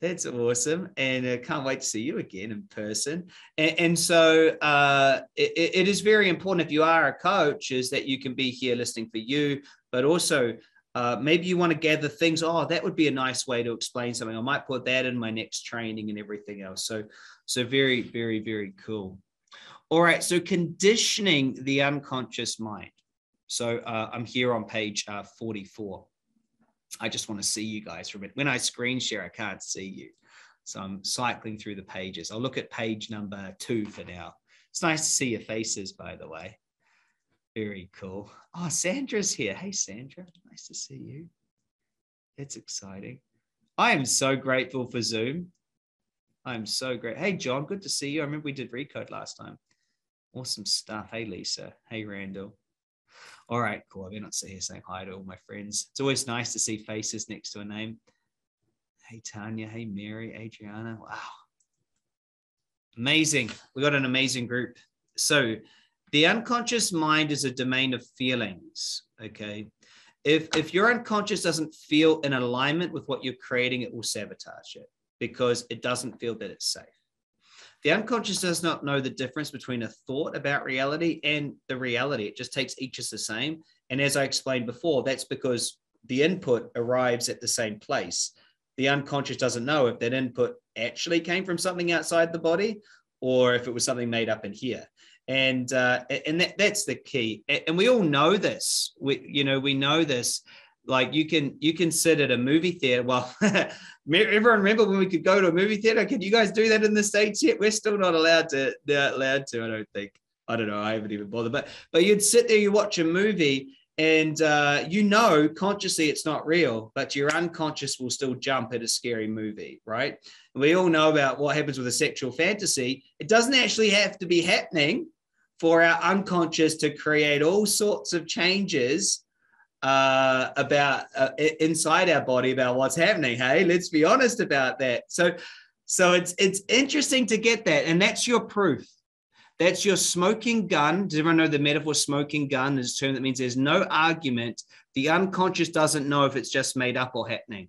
That's awesome, and I uh, can't wait to see you again in person. And, and so uh, it, it is very important if you are a coach, is that you can be here listening for you, but also uh, maybe you want to gather things. Oh, that would be a nice way to explain something. I might put that in my next training and everything else. So, so very, very, very cool. All right. So conditioning the unconscious mind. So uh, I'm here on page uh, 44. I just want to see you guys for a minute. When I screen share, I can't see you. So I'm cycling through the pages. I'll look at page number two for now. It's nice to see your faces, by the way. Very cool. Oh, Sandra's here. Hey, Sandra. Nice to see you. That's exciting. I am so grateful for Zoom. I'm so great. Hey, John, good to see you. I remember we did Recode last time. Awesome stuff. Hey, Lisa. Hey, Randall. All right, cool. I better not here saying hi to all my friends. It's always nice to see faces next to a name. Hey, Tanya. Hey, Mary, Adriana. Wow. Amazing. We got an amazing group. So, the unconscious mind is a domain of feelings. Okay. If, if your unconscious doesn't feel in alignment with what you're creating, it will sabotage it because it doesn't feel that it's safe. The unconscious does not know the difference between a thought about reality and the reality. It just takes each as the same. And as I explained before, that's because the input arrives at the same place. the unconscious doesn't know if that input actually came from something outside the body or if it was something made up in here and uh, and that, that's the key. And we all know this. We you know we know this. Like you can you can sit at a movie theater well everyone remember when we could go to a movie theater? Can you guys do that in the states yet? We're still not allowed to not allowed to i don't think. I don't know. I haven't even bothered. But but you'd sit there you watch a movie and uh, you know consciously it's not real but your unconscious will still jump at a scary movie right? We all know about what happens with a sexual fantasy. It doesn't actually have to be happening for our unconscious to create all sorts of changes uh, about uh, inside our body about what's happening hey let's be honest about that so so it's it's interesting to get that and that's your proof that's your smoking gun. Does everyone know the metaphor smoking gun is a term that means there's no argument. The unconscious doesn't know if it's just made up or happening.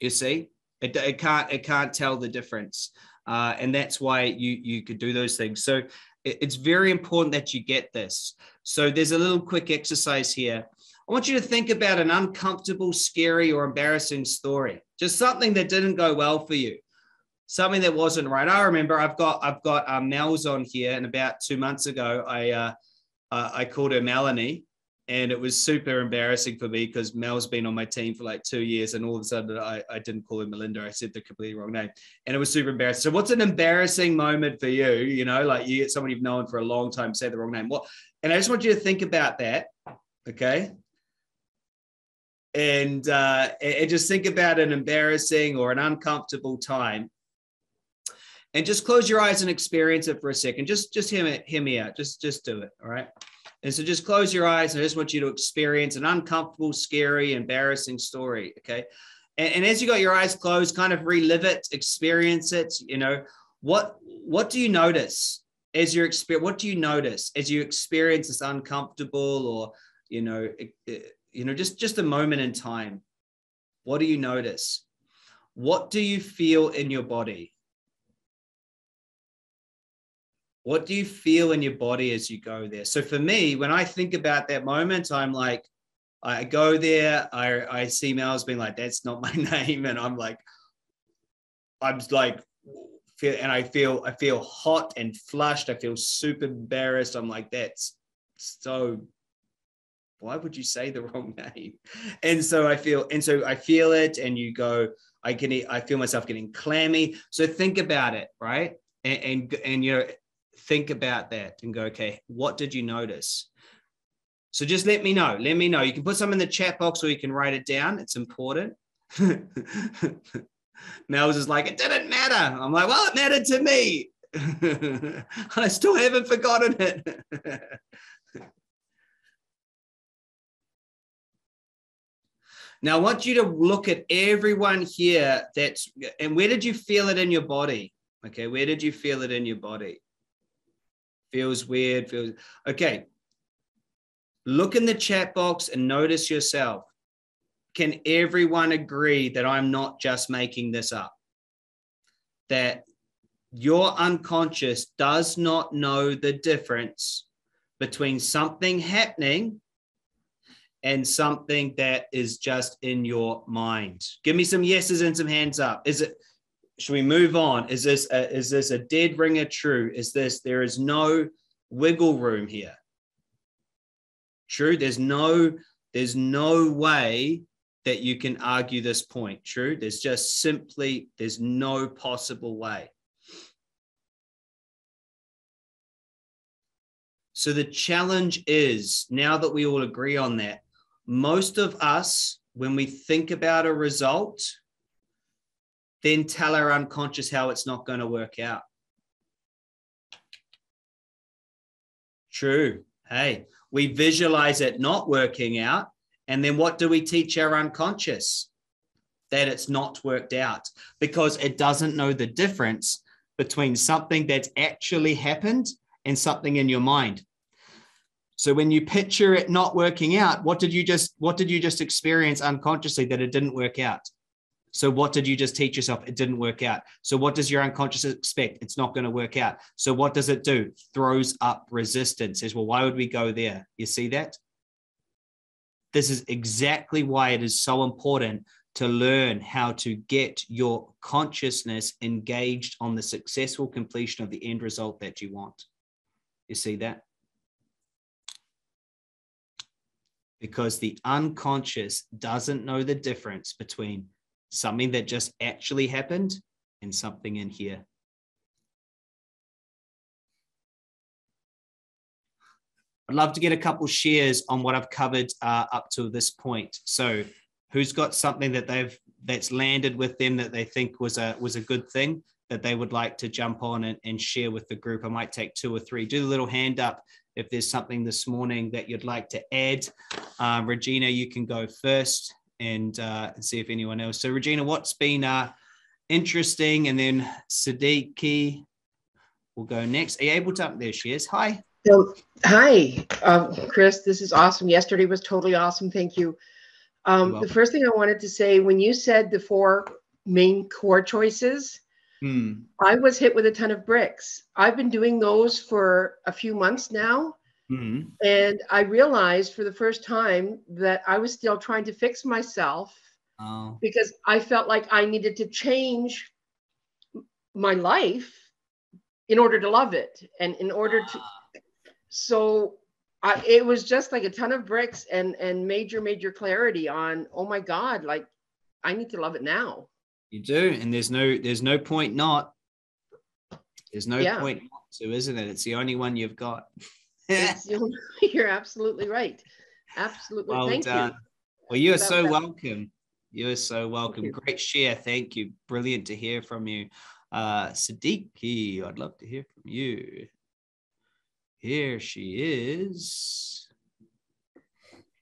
You see, it, it can't it can't tell the difference, uh, and that's why you you could do those things. So it's very important that you get this. So there's a little quick exercise here. I want you to think about an uncomfortable, scary, or embarrassing story, just something that didn't go well for you something that wasn't right. I remember I've got I've got um, Mel's on here, and about two months ago, I uh, uh, I called her Melanie, and it was super embarrassing for me because Mel's been on my team for like two years, and all of a sudden I, I didn't call him Melinda. I said the completely wrong name, and it was super embarrassing. So, what's an embarrassing moment for you? You know, like you get someone you've known for a long time say the wrong name. What? And I just want you to think about that. Okay and uh, and just think about an embarrassing or an uncomfortable time and just close your eyes and experience it for a second. Just just hear me, hear me out. Just just do it. All right. And so just close your eyes and I just want you to experience an uncomfortable, scary, embarrassing story. Okay. And, and as you got your eyes closed, kind of relive it, experience it. You know, what what do you notice as you experience what do you notice as you experience this uncomfortable or you know, you know, just just a moment in time? What do you notice? What do you feel in your body? What do you feel in your body as you go there? So for me, when I think about that moment, I'm like, I go there, I, I see Mel's being like, that's not my name. And I'm like, I'm like, feel, and I feel, I feel hot and flushed. I feel super embarrassed. I'm like, that's so, why would you say the wrong name? And so I feel, and so I feel it and you go, I can, I feel myself getting clammy. So think about it, right? And, and, and you know, think about that and go, okay, what did you notice? So just let me know. Let me know. You can put some in the chat box or you can write it down. It's important. Mel's is like, it didn't matter. I'm like, well, it mattered to me. I still haven't forgotten it. now, I want you to look at everyone here that's, and where did you feel it in your body? Okay, where did you feel it in your body? Feels weird, feels okay. Look in the chat box and notice yourself. Can everyone agree that I'm not just making this up? That your unconscious does not know the difference between something happening and something that is just in your mind. Give me some yeses and some hands up. Is it should we move on? Is this a, is this a dead ringer true? Is this there is no wiggle room here? True. There's no there's no way that you can argue this point. True. There's just simply there's no possible way. So the challenge is now that we all agree on that, most of us, when we think about a result, then tell our unconscious how it's not going to work out. True. Hey, we visualize it not working out. And then what do we teach our unconscious? That it's not worked out because it doesn't know the difference between something that's actually happened and something in your mind. So when you picture it not working out, what did you just what did you just experience unconsciously that it didn't work out? So what did you just teach yourself? It didn't work out. So what does your unconscious expect? It's not going to work out. So what does it do? Throws up resistance. Says, well, why would we go there? You see that? This is exactly why it is so important to learn how to get your consciousness engaged on the successful completion of the end result that you want. You see that? Because the unconscious doesn't know the difference between something that just actually happened and something in here. I'd love to get a couple shares on what I've covered uh, up to this point. So who's got something that they've that's landed with them that they think was a was a good thing that they would like to jump on and, and share with the group. I might take two or three. Do a little hand up if there's something this morning that you'd like to add. Um, Regina, you can go first and uh, see if anyone else. So, Regina, what's been uh, interesting? And then Siddiqui will go next. Are you able to? There she is. Hi. So, hi, um, Chris. This is awesome. Yesterday was totally awesome. Thank you. Um, the first thing I wanted to say when you said the four main core choices, hmm. I was hit with a ton of bricks. I've been doing those for a few months now. Hmm And I realized for the first time that I was still trying to fix myself oh. because I felt like I needed to change my life in order to love it and in order to. Ah. So I, it was just like a ton of bricks and and major major clarity on oh my god like i need to love it now you do and there's no there's no point not there's no yeah. point not to isn't it it's the only one you've got you're absolutely right absolutely well thank done. you well you're so that. welcome you're so welcome great share thank you brilliant to hear from you uh Siddiqui, i'd love to hear from you here she is.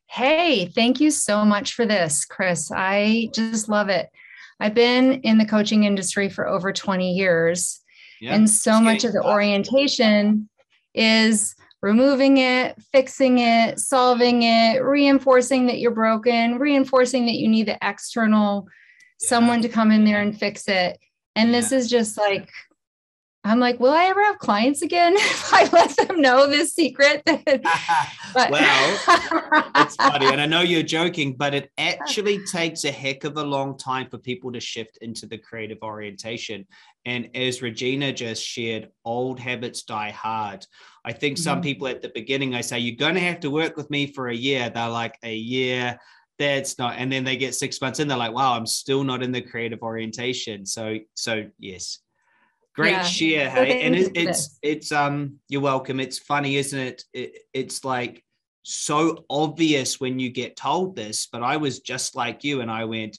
Hey, thank you so much for this, Chris. I just love it. I've been in the coaching industry for over 20 years. Yeah, and so much of the orientation is removing it, fixing it, solving it, reinforcing that you're broken, reinforcing that you need the external yeah. someone to come in there and fix it. And yeah. this is just like I'm like, will I ever have clients again if I let them know this secret? but well, it's funny, and I know you're joking, but it actually takes a heck of a long time for people to shift into the creative orientation. And as Regina just shared, old habits die hard. I think some mm-hmm. people at the beginning, I say, you're going to have to work with me for a year. They're like, a year that's not and then they get six months in they're like wow i'm still not in the creative orientation so so yes Great yeah. share, hey. And it, it's it's um you're welcome. It's funny, isn't it? it? It's like so obvious when you get told this, but I was just like you and I went,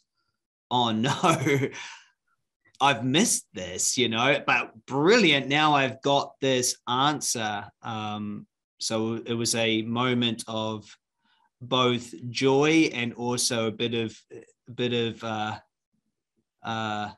"Oh no. I've missed this, you know, but brilliant. Now I've got this answer. Um, so it was a moment of both joy and also a bit of a bit of uh, uh,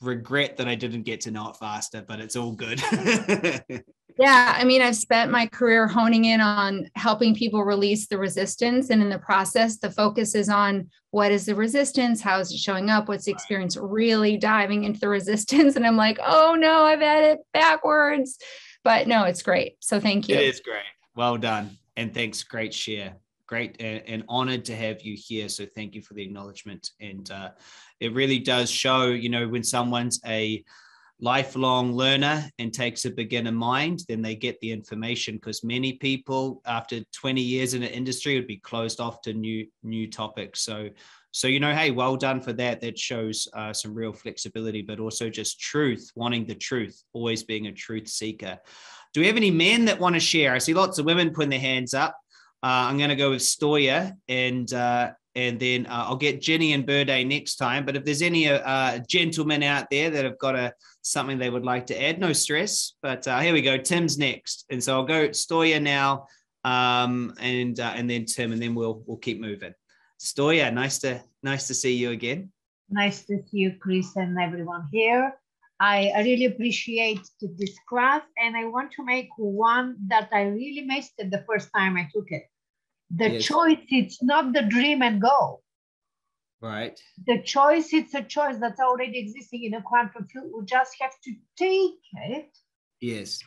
regret that I didn't get to know it faster, but it's all good. yeah. I mean, I've spent my career honing in on helping people release the resistance. And in the process, the focus is on what is the resistance? How is it showing up? What's the experience? Really diving into the resistance. And I'm like, oh no, I've had it backwards. But no, it's great. So thank you. It is great. Well done. And thanks. Great share great and, and, honored to have you here. So thank you for the acknowledgement. And uh, it really does show, you know, when someone's a lifelong learner and takes a beginner mind, then they get the information because many people after 20 years in the industry would be closed off to new new topics. So so you know, hey, well done for that. That shows uh, some real flexibility, but also just truth, wanting the truth, always being a truth seeker. Do we have any men that want to share? I see lots of women putting their hands up. Uh, I'm going to go with Stoya, and uh, and then uh, I'll get Jenny and Birday next time. But if there's any uh, gentlemen out there that have got a something they would like to add, no stress. But uh, here we go. Tim's next, and so I'll go Stoya now, um, and uh, and then Tim, and then we'll we'll keep moving. Stoya, nice to nice to see you again. Nice to see you, Chris, and everyone here. I really appreciate this class and I want to make one that I really missed the first time I took it. The yes. choice, it's not the dream and go. Right. The choice, it's a choice that's already existing in a quantum field. We just have to take it. Yes.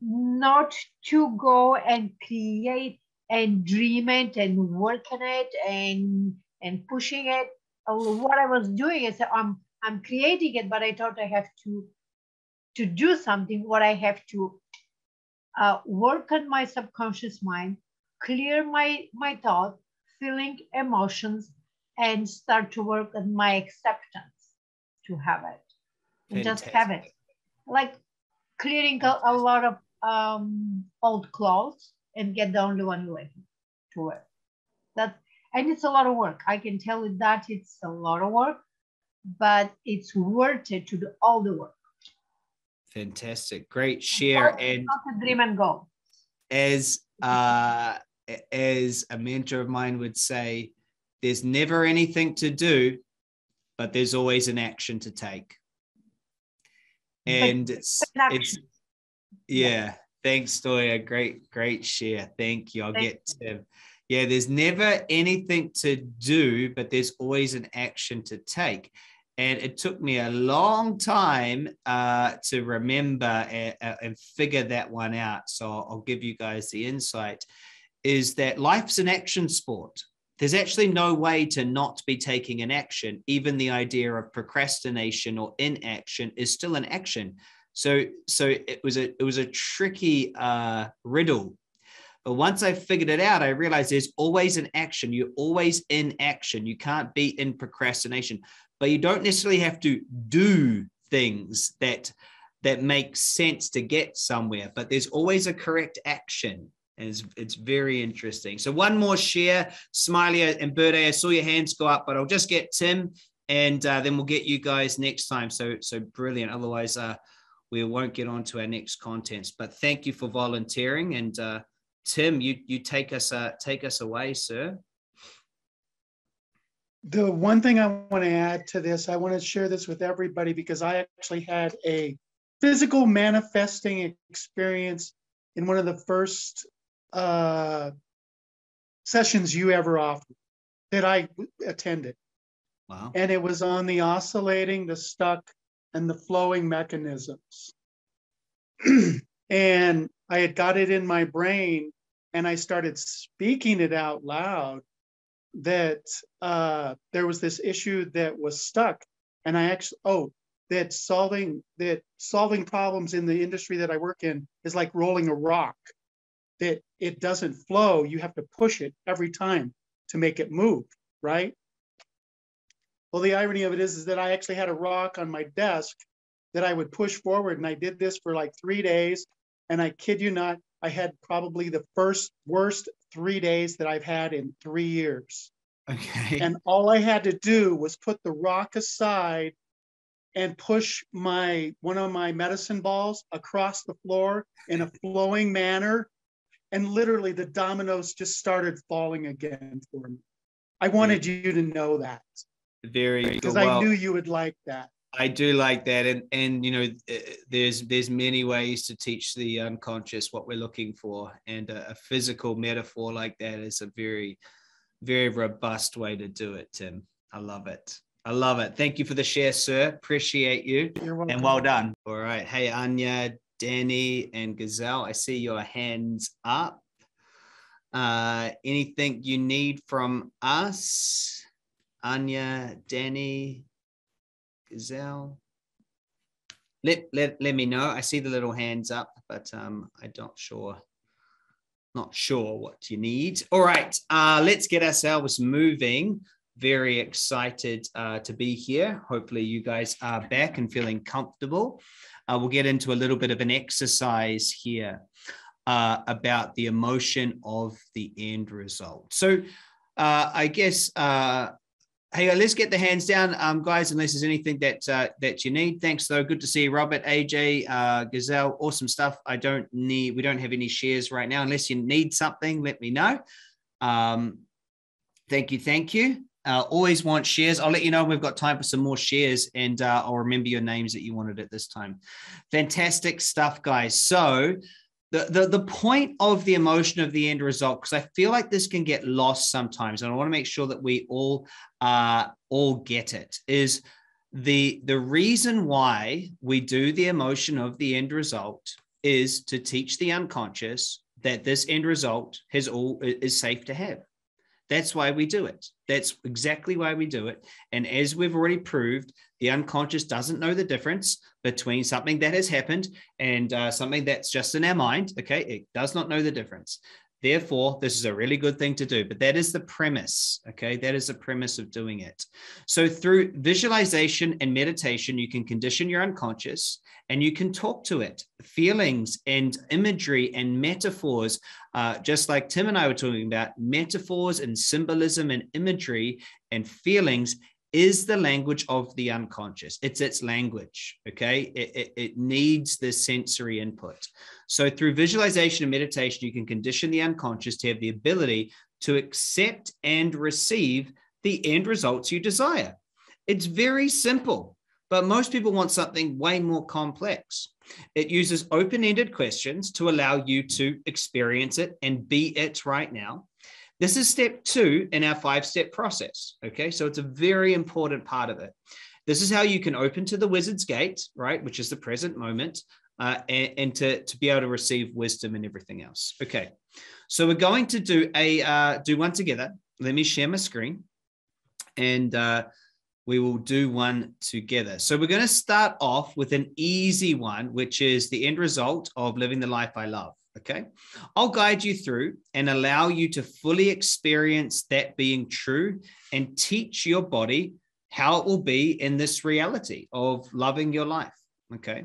Not to go and create and dream it and work on it and and pushing it what I was doing is I'm I'm creating it, but I thought I have to to do something. What I have to uh, work on my subconscious mind, clear my my thought, feeling, emotions, and start to work on my acceptance to have it, just have it, like clearing a, a lot of um, old clothes and get the only one you like to wear. That and it's a lot of work. I can tell you that it's a lot of work, but it's worth it to do all the work. Fantastic, great share and not a dream and go. As uh, as a mentor of mine would say, there's never anything to do, but there's always an action to take. And it's it's yeah. Thanks, Stoya. Great, great share. Thank you. I'll get to yeah, there's never anything to do, but there's always an action to take. And it took me a long time uh, to remember and, and, figure that one out. So I'll give you guys the insight is that life's an action sport. There's actually no way to not be taking an action. Even the idea of procrastination or inaction is still an action. So, so it was a it was a tricky uh, riddle but once I figured it out, I realized there's always an action. You're always in action. You can't be in procrastination, but you don't necessarily have to do things that that make sense to get somewhere. But there's always a correct action. And it's, it's very interesting. So one more share, Smiley and Birday. I saw your hands go up, but I'll just get Tim, and uh, then we'll get you guys next time. So so brilliant. Otherwise, uh, we won't get on to our next contents. But thank you for volunteering and. Uh, Tim, you you take us uh, take us away, sir. The one thing I want to add to this, I want to share this with everybody because I actually had a physical manifesting experience in one of the first uh, sessions you ever offered that I attended. Wow. And it was on the oscillating, the stuck, and the flowing mechanisms. and I had got it in my brain and I started speaking it out loud that uh, there was this issue that was stuck. And I actually, oh, that solving that solving problems in the industry that I work in is like rolling a rock. That it doesn't flow. You have to push it every time to make it move, right? Well, the irony of it is, is that I actually had a rock on my desk that I would push forward, and I did this for like three days. And I kid you not, I had probably the first worst three days that I've had in three years. Okay. And all I had to do was put the rock aside and push my one of my medicine balls across the floor in a flowing manner. And literally the dominoes just started falling again for me. I wanted you to know that. Very because well, I knew you would like that. I do like that, and and you know, eh, there's there's many ways to teach the unconscious what we're looking for, and a, a physical metaphor like that is a very, very robust way to do it. Tim, I love it. I love it. Thank you for the share, sir. Appreciate you, and well done. All right, hey Anya, Danny, and Gazelle, I see your hands up. Uh, anything you need from us, Anya, Danny? Gazelle. Let, let, let me know. I see the little hands up, but um, I'm not sure. Not sure what you need. All right, uh, let's get ourselves moving. Very excited uh, to be here. Hopefully, you guys are back and feeling comfortable. Uh, we'll get into a little bit of an exercise here uh, about the emotion of the end result. So, uh, I guess uh, Hey, let's get the hands down, um, guys. Unless there's anything that uh, that you need. Thanks, though. Good to see you, Robert, AJ, uh, Gazelle. Awesome stuff. I don't need. We don't have any shares right now. Unless you need something, let me know. Um, thank you, thank you. Uh, always want shares. I'll let you know we've got time for some more shares, and uh, I'll remember your names that you wanted at this time. Fantastic stuff, guys. So the, the the point of the emotion of the end result because i feel like this can get lost sometimes and i want to make sure that we all uh all get it is the the reason why we do the emotion of the end result is to teach the unconscious that this end result has all is safe to have That's why we do it. That's exactly why we do it. And as we've already proved, the unconscious doesn't know the difference between something that has happened and uh, something that's just in our mind. Okay. It does not know the difference. Therefore, this is a really good thing to do, but that is the premise. Okay. That is the premise of doing it. So, through visualization and meditation, you can condition your unconscious and you can talk to it. Feelings and imagery and metaphors, uh, just like Tim and I were talking about, metaphors and symbolism and imagery and feelings is the language of the unconscious. It's its language. Okay. It, it, it, needs the sensory input. So, through visualization and meditation, you can condition the unconscious to have the ability to accept and receive the end results you desire. It's very simple, but most people want something way more complex. It uses open ended questions to allow you to experience it and be it right now. This is step two in our five step process. Okay. So it's a very important part of it. This is how you can open to the wizard's gate, right? Which is the present moment, uh, and, and, to, to be able to receive wisdom and everything else. Okay. So we're going to do a uh, do one together. Let me share my screen and uh, we will do one together. So we're going to start off with an easy one, which is the end result of living the life I love. Okay. I'll guide you through and allow you to fully experience that being true and teach your body how it will be in this reality of loving your life. Okay.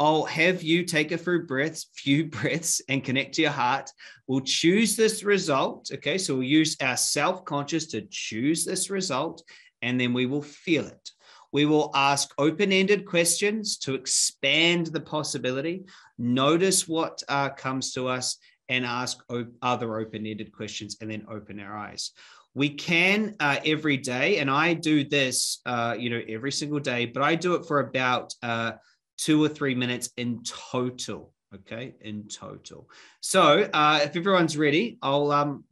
I'll have you take a few breaths, few breaths and connect to your heart. We'll choose this result. Okay. So we'll use our self conscious to choose this result and then we will feel it. We will ask open ended questions to expand the possibility. Notice what uh, comes to us and ask o- other open ended questions and then open our eyes. We can uh, every day, and I do this, uh, you know, every single day, but I do it for about uh, two or three minutes in total. Okay, in total. So uh, if everyone's ready, I'll um,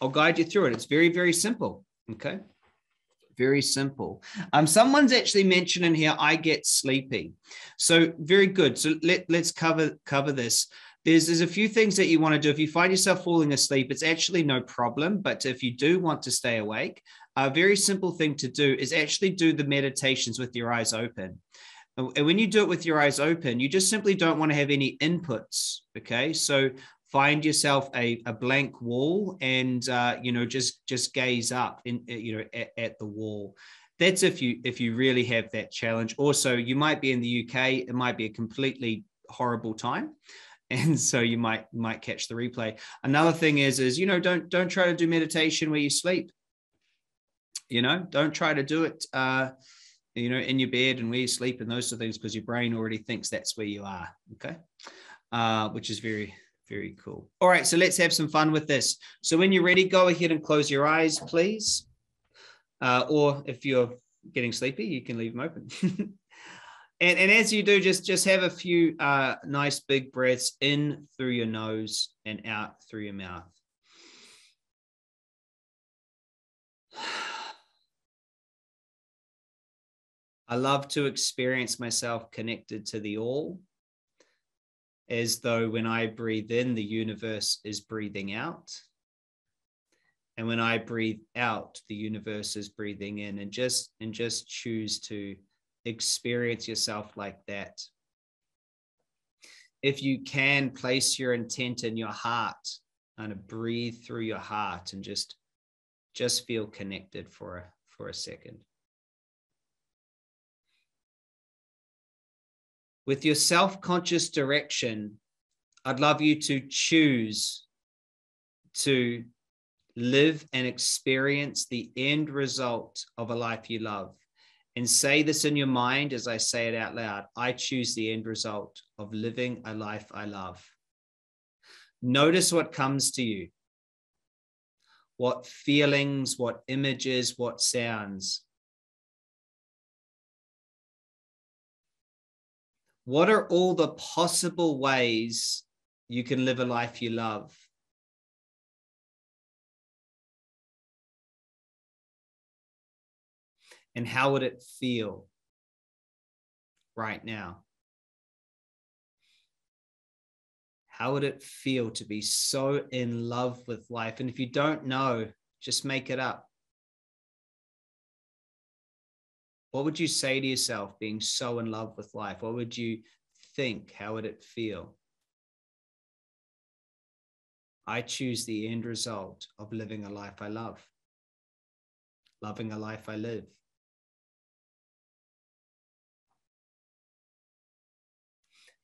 I'll guide you through it. It's very very simple. Okay very simple. Um, someone's actually mentioning here, I get sleepy. So very good. So let, let's cover cover this. There's, there's a few things that you want to do. If you find yourself falling asleep, it's actually no problem. But if you do want to stay awake, a very simple thing to do is actually do the meditations with your eyes open. And when you do it with your eyes open, you just simply don't want to have any inputs. Okay. So find yourself a, a blank wall and uh, you know just just gaze up in uh, you know at, at, the wall. That's if you if you really have that challenge. Also you might be in the uk it might be a completely horrible time and so you might might catch the replay. Another thing is is you know don't don't try to do meditation where you sleep. You know don't try to do it uh you know in your bed and where you sleep and those sort of things because your brain already thinks that's where you are okay? Uh which is very very cool. All right, so let's have some fun with this. So when you're ready, go ahead and close your eyes, please. Uh, or if you're getting sleepy, you can leave them open. and, and as you do, just, just have a few uh, nice big breaths in through your nose and out through your mouth. I love to experience myself connected to the all as though when I breathe in, the universe is breathing out. And when I breathe out, the universe is breathing in. And just and just choose to experience yourself like that. If you can place your intent in your heart and breathe through your heart and just just feel connected for a, for a second. With your self conscious direction, I'd love you to choose to live and experience the end result of a life you love. And say this in your mind as I say it out loud I choose the end result of living a life I love. Notice what comes to you what feelings, what images, what sounds. What are all the possible ways you can live a life you love? And how would it feel right now? How would it feel to be so in love with life? And if you don't know Just make it up. What would you say to yourself being so in love with life? What would you think? How would it feel? I choose the end result of living a life I love, loving a life I live.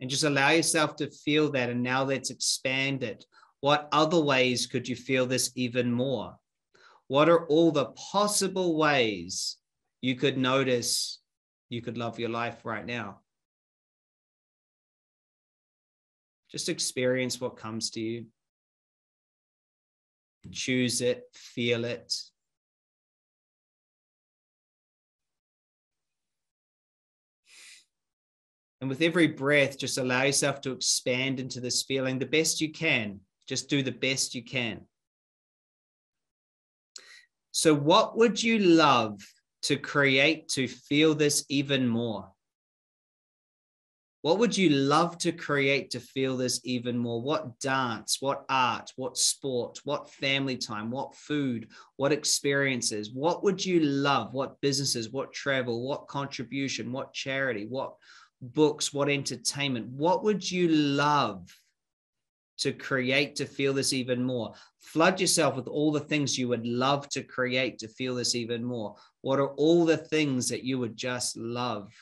And just allow yourself to feel that. And now let's expand it. What other ways could you feel this even more? What are all the possible ways you could notice you could love your life right now. Just experience what comes to you. Choose it, feel it. And with every breath, just allow yourself to expand into this feeling the best you can. Just do the best you can. So, what would you love to create to feel this even more? What would you love to create to feel this even more? What dance, what art, what sport, what family time, what food, what experiences? What would you love? What businesses, what travel, what contribution, what charity, what books, what entertainment? What would you love to create to feel this even more? Flood yourself with all the things you would love to create to feel this even more. What are all the things that you would just love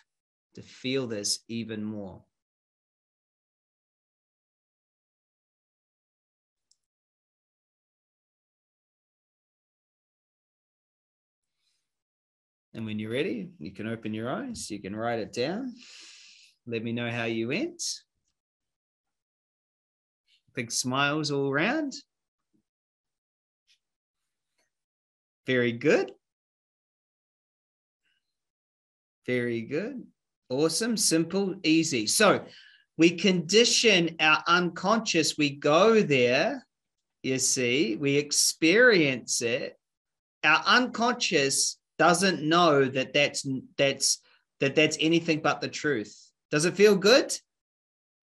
to feel this even more? And when you're ready, you can open your eyes, you can write it down. Let me know how you went. Big smiles all around. Very good. Very good. Awesome. Simple, easy. So we condition our unconscious. We go there, you see, we experience it. Our unconscious doesn't know that that's that's that that's anything but the truth. Does it feel good?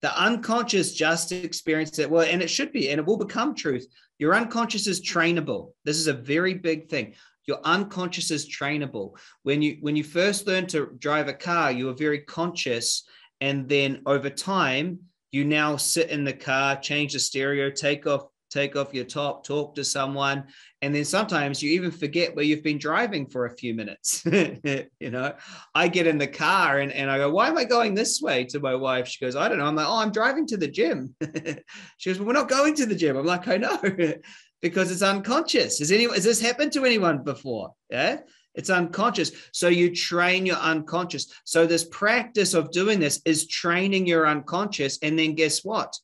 The unconscious just experience it. Well, and it should be, and it will become truth. Your unconscious is trainable. This is a very big thing. Your unconscious is trainable. When you when you first learn to drive a car, you are very conscious, and then over time, you now sit in the car, change the stereo, take off take off your top, talk to someone, and then sometimes you even forget where you've been driving for a few minutes. you know, I get in the car and, and I go, Why am I going this way to my wife? She goes, I don't know. I'm like, Oh, I'm driving to the gym. she goes, Well, we're not going to the gym. I'm like, I know, because it's unconscious. Has anyone has this happened to anyone before? Yeah. It's unconscious. So you train your unconscious. So this practice of doing this is training your unconscious. And then guess what?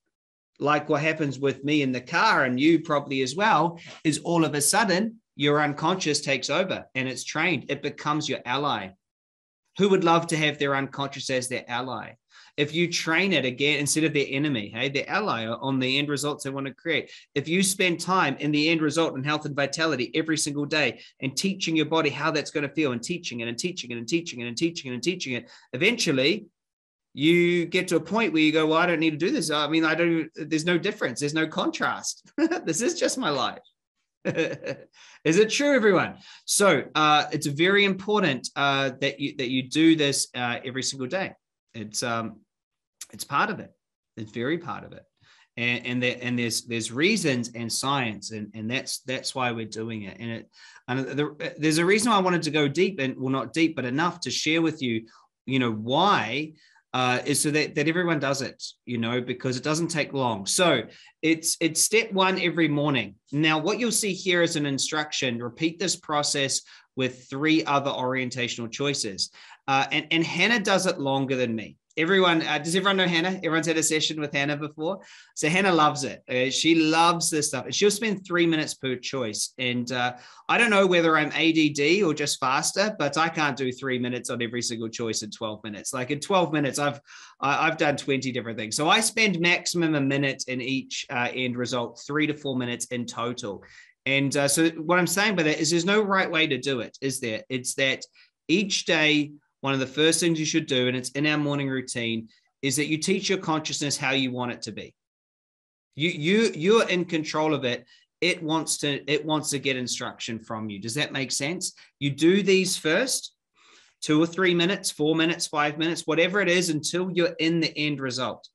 Like what happens with me in the car and you probably as well, is all of a sudden your unconscious takes over and it's trained. It becomes your ally. Who would love to have their unconscious as their ally? If you train it again instead of their enemy, hey, their ally on the end results they want to create. If you spend time in the end result in health and vitality every single day and teaching your body how that's going to feel and teaching it and teaching it and teaching it and teaching it and teaching it, eventually you get to a point where you go, well, I don't need to do this. I mean, I don't, there's no difference. There's no contrast. this is just my life. is it true, everyone? So uh, it's very important uh, that you that you do this uh, every single day. It's um, it's part of it. It's very part of it, and and there, and there's there's reasons and science, and and that's that's why we're doing it. And it and the, there's a reason I wanted to go deep, and well, not deep, but enough to share with you, you know, why uh, is so that, that everyone does it, you know, because it doesn't take long. So it's it's step one every morning. Now, what you'll see here is an instruction. Repeat this process with three other orientational choices. Uh, and, and Hannah does it longer than me everyone uh, does everyone know hannah? Everyone's had a session with hannah before. So hannah loves it uh, she loves this stuff. And she'll spend three minutes per choice. And uh, i don't know whether i'm add or just faster but i can't do three minutes on every single choice in 12 minutes. Like in 12 minutes i've i've done 20 different things. So i spend maximum a minute in each uh, end result three to four minutes in total. And uh, so what i'm saying by that is there's no right way to do it is there? It's that each day one of the first things you should do, and it's in our morning routine, is that you teach your consciousness how you want it to be. You you you're in control of it, it wants to it wants to get instruction from you. Does that make sense? You do these first two or three minutes four minutes five minutes whatever it is until you're in the end result.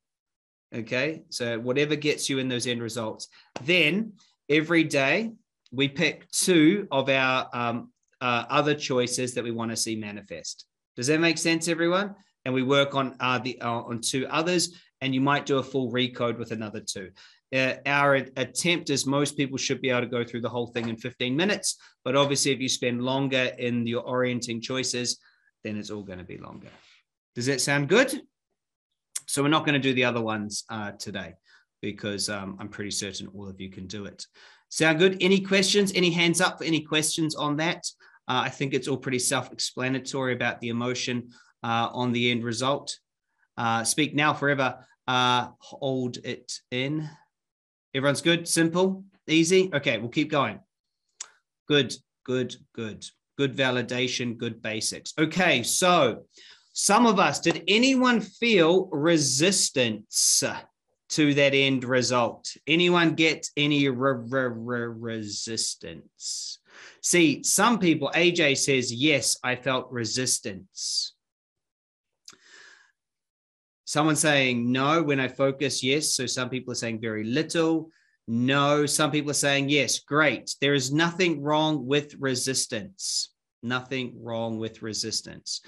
Okay? So whatever gets you in those end results. Then every day we pick two of our um, uh, other choices that we want to see manifest does that make sense everyone and we work on uh, the uh, on two others and you might do a full recode with another two uh, our attempt is most people should be able to go through the whole thing in 15 minutes. But obviously, if you spend longer in your orienting choices, then it's all going to be longer. Does that sound good? So we're not going to do the other ones uh, today because um, I'm pretty certain all of you can do it. Sound good? Any questions? Any hands up for any questions on that? Uh, I think it's all pretty self-explanatory about the emotion uh, on the end result. Uh, speak now forever. Uh, hold it in. Everyone's good? Simple? Easy? Okay, we'll keep going. Good, good, good. Good validation, good basics. Okay, so some of us, did anyone feel resistance to that end result? Anyone get any re re re resistance? See, some people, AJ says, yes, I felt resistance. Someone saying no when I focus, yes. So some people are saying very little. No. Some people are saying yes. Great. There is nothing wrong with resistance. Nothing wrong with resistance.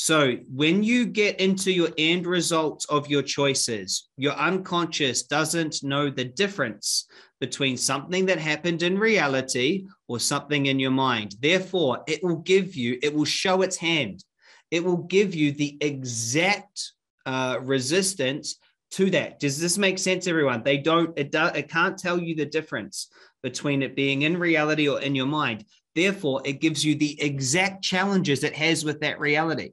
So when you get into your end results of your choices, your unconscious doesn't know the difference between something that happened in reality or something in your mind. Therefore, it will give you, it will show its hand. It will give you the exact uh, resistance to that. Does this make sense, everyone? They don't, it, do, it can't tell you the difference between it being in reality or in your mind. Therefore, it gives you the exact challenges it has with that reality.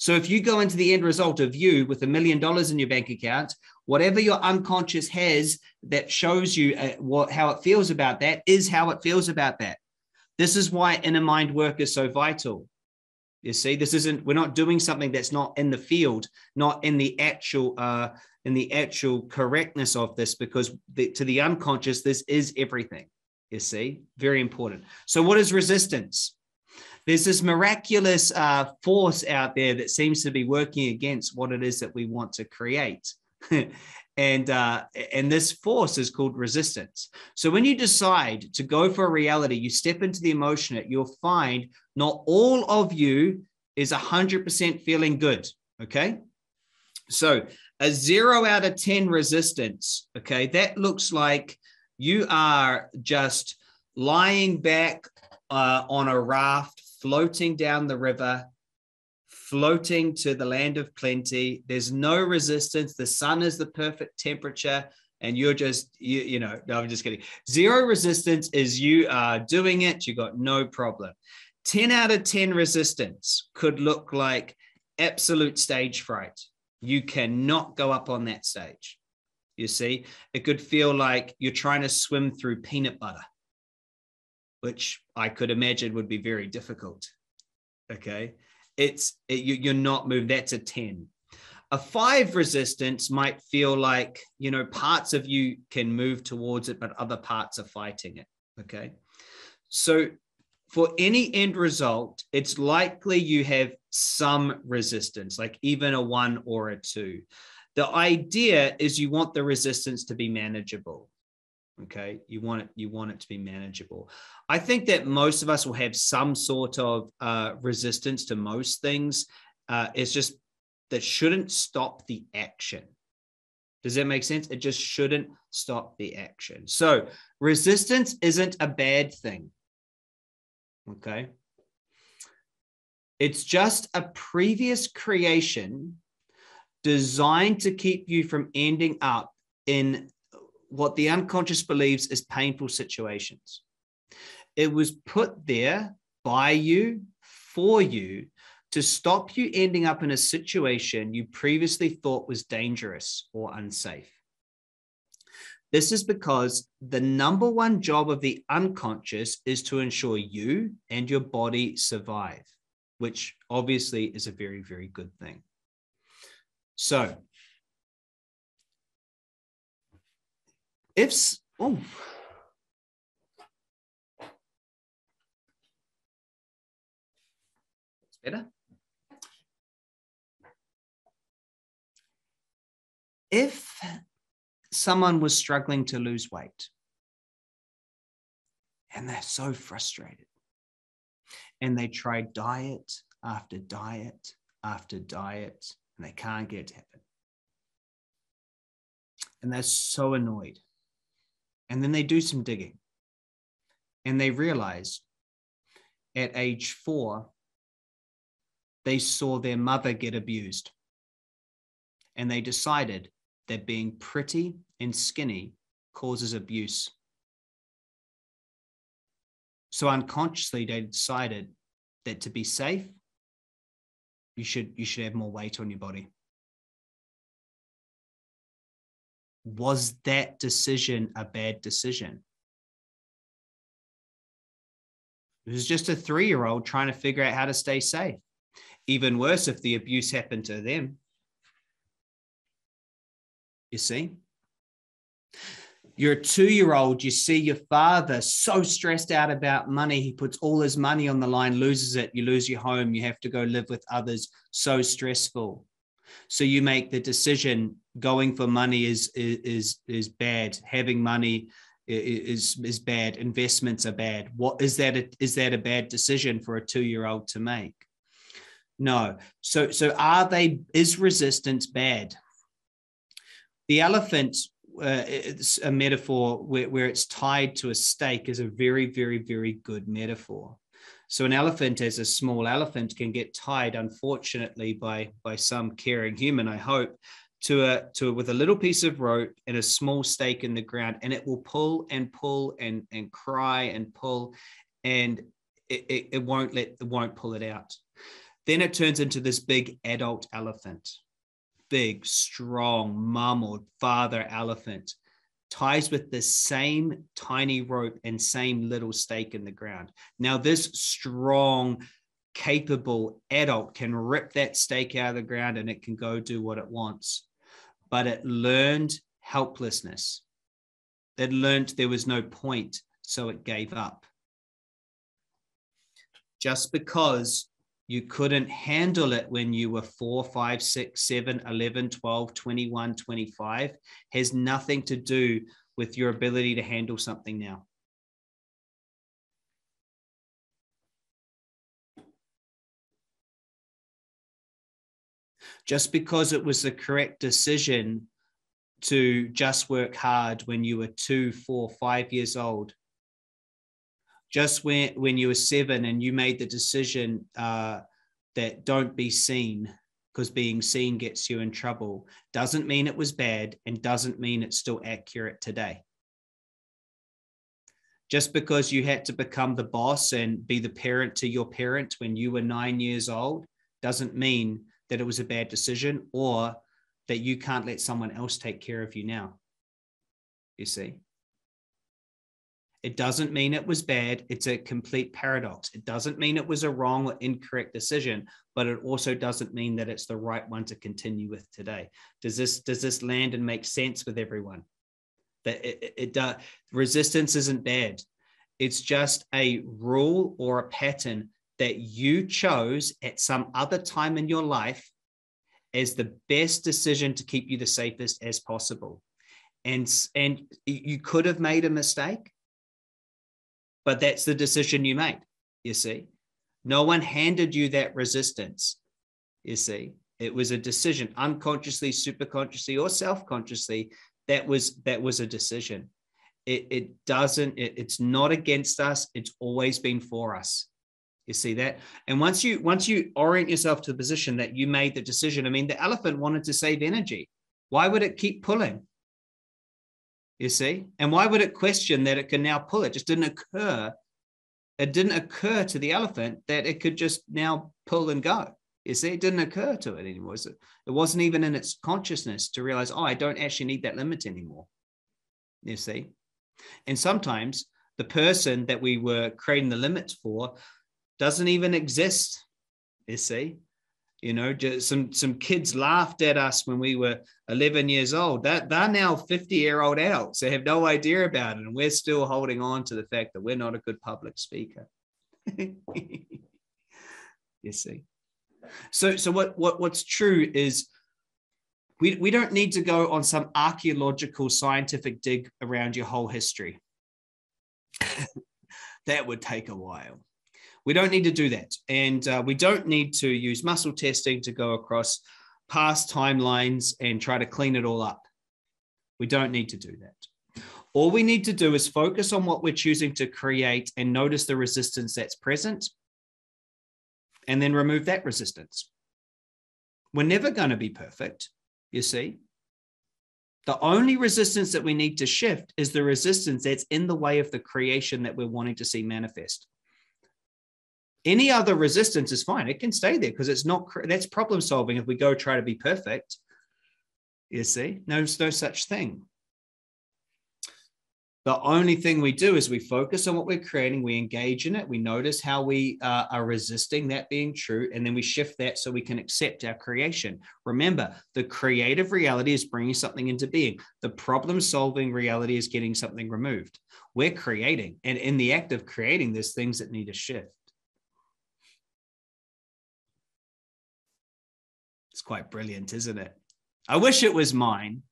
So if you go into the end result of you with a million dollars in your bank account, whatever your unconscious has that shows you uh, what how it feels about that is how it feels about that. This is why inner mind work is so vital. You see, this isn't, we're not doing something that's not in the field, not in the actual, uh, in the actual correctness of this, because the, to the unconscious, this is everything. You see, very important. So, what is resistance? There's this miraculous uh, force out there that seems to be working against what it is that we want to create. and uh, and this force is called resistance. So when you decide to go for a reality, you step into the emotion. You'll find not all of you is hundred percent feeling good. Okay, so a zero out of ten resistance. Okay, that looks like you are just lying back uh, on a raft, floating down the river, floating to the land of plenty. There's no resistance. The sun is the perfect temperature. And you're just, you, you know, no, I'm just kidding. Zero resistance is you are doing it. You got no problem. 10 out of 10 resistance could look like absolute stage fright. You cannot go up on that stage. You see, it could feel like you're trying to swim through peanut butter, which I could imagine would be very difficult. Okay it's it, you, you're not moved. That's a 10. A five resistance might feel like, you know, parts of you can move towards it, but other parts are fighting it. Okay. So for any end result, it's likely you have some resistance, like even a one or a two. The idea is you want the resistance to be manageable okay? You want it you want it to be manageable. I think that most of us will have some sort of uh, resistance to most things uh, it's just that shouldn't stop the action. Does that make sense? It just shouldn't stop the action. So resistance isn't a bad thing okay? It's just a previous creation designed to keep you from ending up in what the unconscious believes is painful situations. It was put there by you, for you, to stop you ending up in a situation you previously thought was dangerous or unsafe. This is because the number one job of the unconscious is to ensure you and your body survive, which obviously is a very, very good thing. So, if oh better if someone was struggling to lose weight and they're so frustrated and they try diet after diet after diet and they can't get it to happen and they're so annoyed and then they do some digging and they realize at age four, they saw their mother get abused. And they decided that being pretty and skinny causes abuse. So unconsciously, they decided that to be safe, you should, you should have more weight on your body. Was that decision a bad decision? It was just a three year old trying to figure out how to stay safe. Even worse if the abuse happened to them. You see? You're a two year old, you see your father so stressed out about money. He puts all his money on the line, loses it. You lose your home. You have to go live with others. So stressful. So you make the decision going for money is, is, is bad. Having money is is bad. Investments are bad. What is that a, is that a bad decision for a 2 year old to make? No. So so are they is resistance bad? The elephant uh, it's a metaphor where, where it's tied to a stake is a very very very good metaphor. So an elephant as a small elephant can get tied unfortunately by by some caring human i hope to a to a, with a little piece of rope and a small stake in the ground and it will pull and pull and and cry and pull and it, it, it won't let it won't pull it out. Then it turns into this big adult elephant. Big strong mum or father elephant ties with the same tiny rope and same little stake in the ground. Now this strong capable adult can rip that stake out of the ground and it can go do what it wants but it learned helplessness. It learned there was no point, so it gave up. Just because you couldn't handle it when you were 4, 5, 6, 7, 11, 12, 21, 25 has nothing to do with your ability to handle something now. Just because it was the correct decision to just work hard when you were two, four, five years old. Just when, when you were seven and you made the decision uh, that don't be seen because being seen gets you in trouble doesn't mean it was bad and doesn't mean it's still accurate today. Just because you had to become the boss and be the parent to your parent when you were nine years old doesn't mean that it was a bad decision or that you can't let someone else take care of you now. You see? It doesn't mean it was bad. It's a complete paradox. It doesn't mean it was a wrong or incorrect decision, but it also doesn't mean that it's the right one to continue with today. Does this does this land and make sense with everyone? That it, it, it does. Resistance isn't bad. It's just a rule or a pattern that you chose at some other time in your life as the best decision to keep you the safest as possible. And, and you could have made a mistake, but that's the decision you made, you see. No one handed you that resistance, you see. It was a decision, unconsciously, superconsciously, or self-consciously. That was that was a decision. It, it doesn't. It, it's not against us. It's always been for us. You see that? And once you once you orient yourself to the position that you made the decision, I mean, the elephant wanted to save energy. Why would it keep pulling? You see? And why would it question that it can now pull? It just didn't occur. It didn't occur to the elephant that it could just now pull and go. You see, it didn't occur to it anymore. It wasn't even in its consciousness to realize, oh, I don't actually need that limit anymore. You see? And sometimes the person that we were creating the limits for doesn't even exist. You see, you know, just some some kids laughed at us when we were 11 years old. That they're now 50 year old adults. They have no idea about it, and we're still holding on to the fact that we're not a good public speaker. you see. So, so what, what, what's true is we, we don't need to go on some archaeological scientific dig around your whole history. that would take a while. We don't need to do that. And uh, we don't need to use muscle testing to go across past timelines and try to clean it all up. We don't need to do that. All we need to do is focus on what we're choosing to create and notice the resistance that's present and then remove that resistance. We're never going to be perfect, you see. The only resistance that we need to shift is the resistance that's in the way of the creation that we're wanting to see manifest. Any other resistance is fine. It can stay there because it's not, that's problem solving if we go try to be perfect. You see, no, no such thing. The only thing we do is we focus on what we're creating, we engage in it, we notice how we uh, are resisting that being true, and then we shift that so we can accept our creation. Remember, the creative reality is bringing something into being, the problem solving reality is getting something removed. We're creating, and in the act of creating, there's things that need to shift. Quite brilliant, isn't it? I wish it was mine.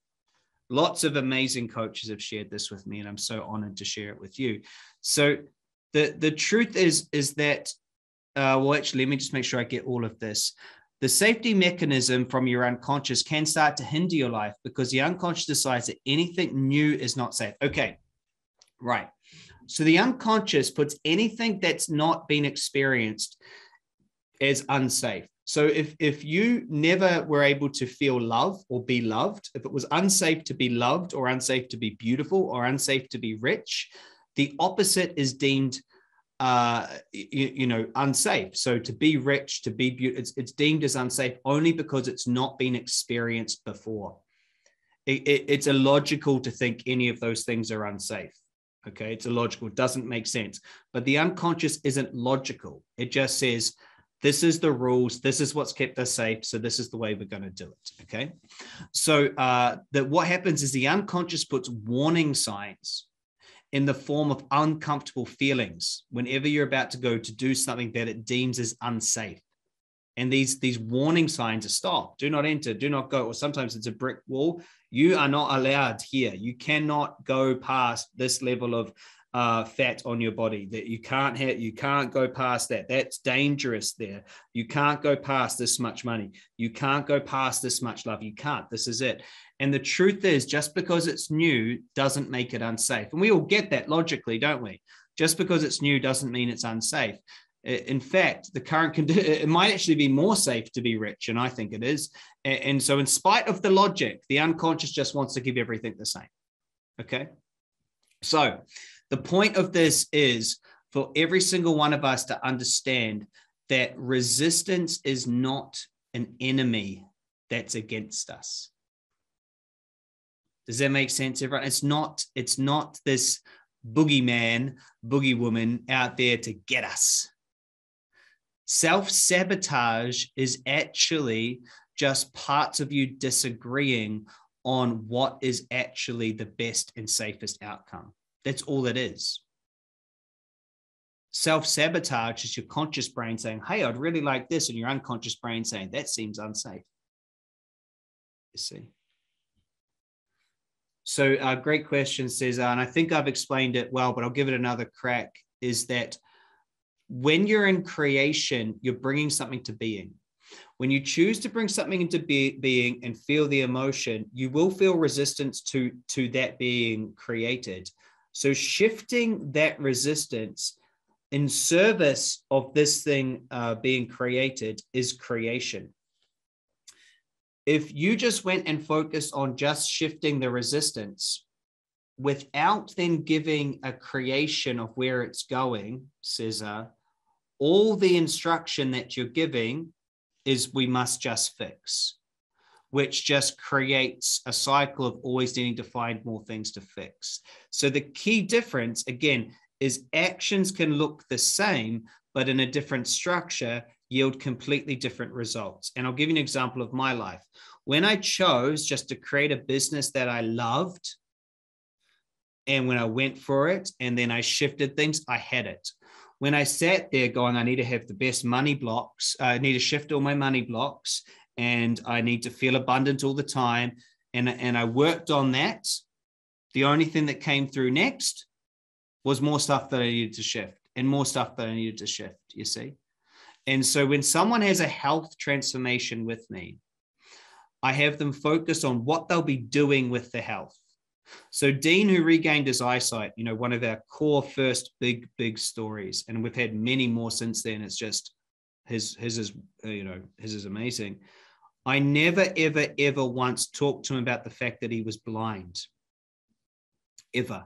Lots of amazing coaches have shared this with me, and I'm so honored to share it with you. So the the truth is is that uh, well, actually, let me just make sure I get all of this. The safety mechanism from your unconscious can start to hinder your life because the unconscious decides that anything new is not safe. Okay, right. So the unconscious puts anything that's not been experienced as unsafe. So if if you never were able to feel love or be loved, if it was unsafe to be loved or unsafe to be beautiful or unsafe to be rich, the opposite is deemed uh, you, you, know unsafe. So to be rich, to be beautiful, it's, it's deemed as unsafe only because it's not been experienced before. It, it, it's illogical to think any of those things are unsafe. Okay, it's illogical. It doesn't make sense. But the unconscious isn't logical. It just says this is the rules. This is what's kept us safe. So this is the way we're going to do it okay? So uh, that what happens is the unconscious puts warning signs in the form of uncomfortable feelings whenever you're about to go to do something that it deems as unsafe. And these these warning signs are stop do not enter do not go or sometimes it's a brick wall. You are not allowed here. You cannot go past this level of uh, fat on your body that you can't have you can't go past that. That's dangerous there. You can't go past this much money. You can't go past this much love. You can't. This is it. And the truth is just because it's new doesn't make it unsafe. And we all get that logically don't we? Just because it's new doesn't mean it's unsafe. In fact the current condition it might actually be more safe to be rich and i think it is. And so in spite of the logic the unconscious just wants to give everything the same. Okay? So the point of this is for every single one of us to understand that resistance is not an enemy that's against us. Does that make sense, everyone? It's not, it's not this boogeyman, boogie woman out there to get us. Self sabotage is actually just parts of you disagreeing on what is actually the best and safest outcome. That's all it is. Self sabotage is your conscious brain saying, Hey, I'd really like this, and your unconscious brain saying, That seems unsafe. You see. So, uh, great question, Cesar. And I think I've explained it well, but I'll give it another crack. Is that when you're in creation, you're bringing something to being. When you choose to bring something into be- being and feel the emotion, you will feel resistance to, to that being created. So shifting that resistance in service of this thing uh, being created is creation. If you just went and focused on just shifting the resistance without then giving a creation of where it's going, Cesar, all the instruction that you're giving is we must just fix which just creates a cycle of always needing to find more things to fix. So the key difference, again, is actions can look the same, but in a different structure, yield completely different results. And I'll give you an example of my life. When I chose just to create a business that I loved, and when I went for it and then I shifted things, I had it. when I sat there going, I need to have the best money blocks, uh, I need to shift all my money blocks, and I need to feel abundant all the time. And, and I worked on that. The only thing that came through next was more stuff that I needed to shift and more stuff that I needed to shift, you see. And so when someone has a health transformation with me, I have them focus on what they'll be doing with the health. So Dean, who regained his eyesight, you know, one of our core first big, big stories, and we've had many more since then. It's just his, his is, you know, his is amazing. I never, ever, ever once talked to him about the fact that he was blind. Ever.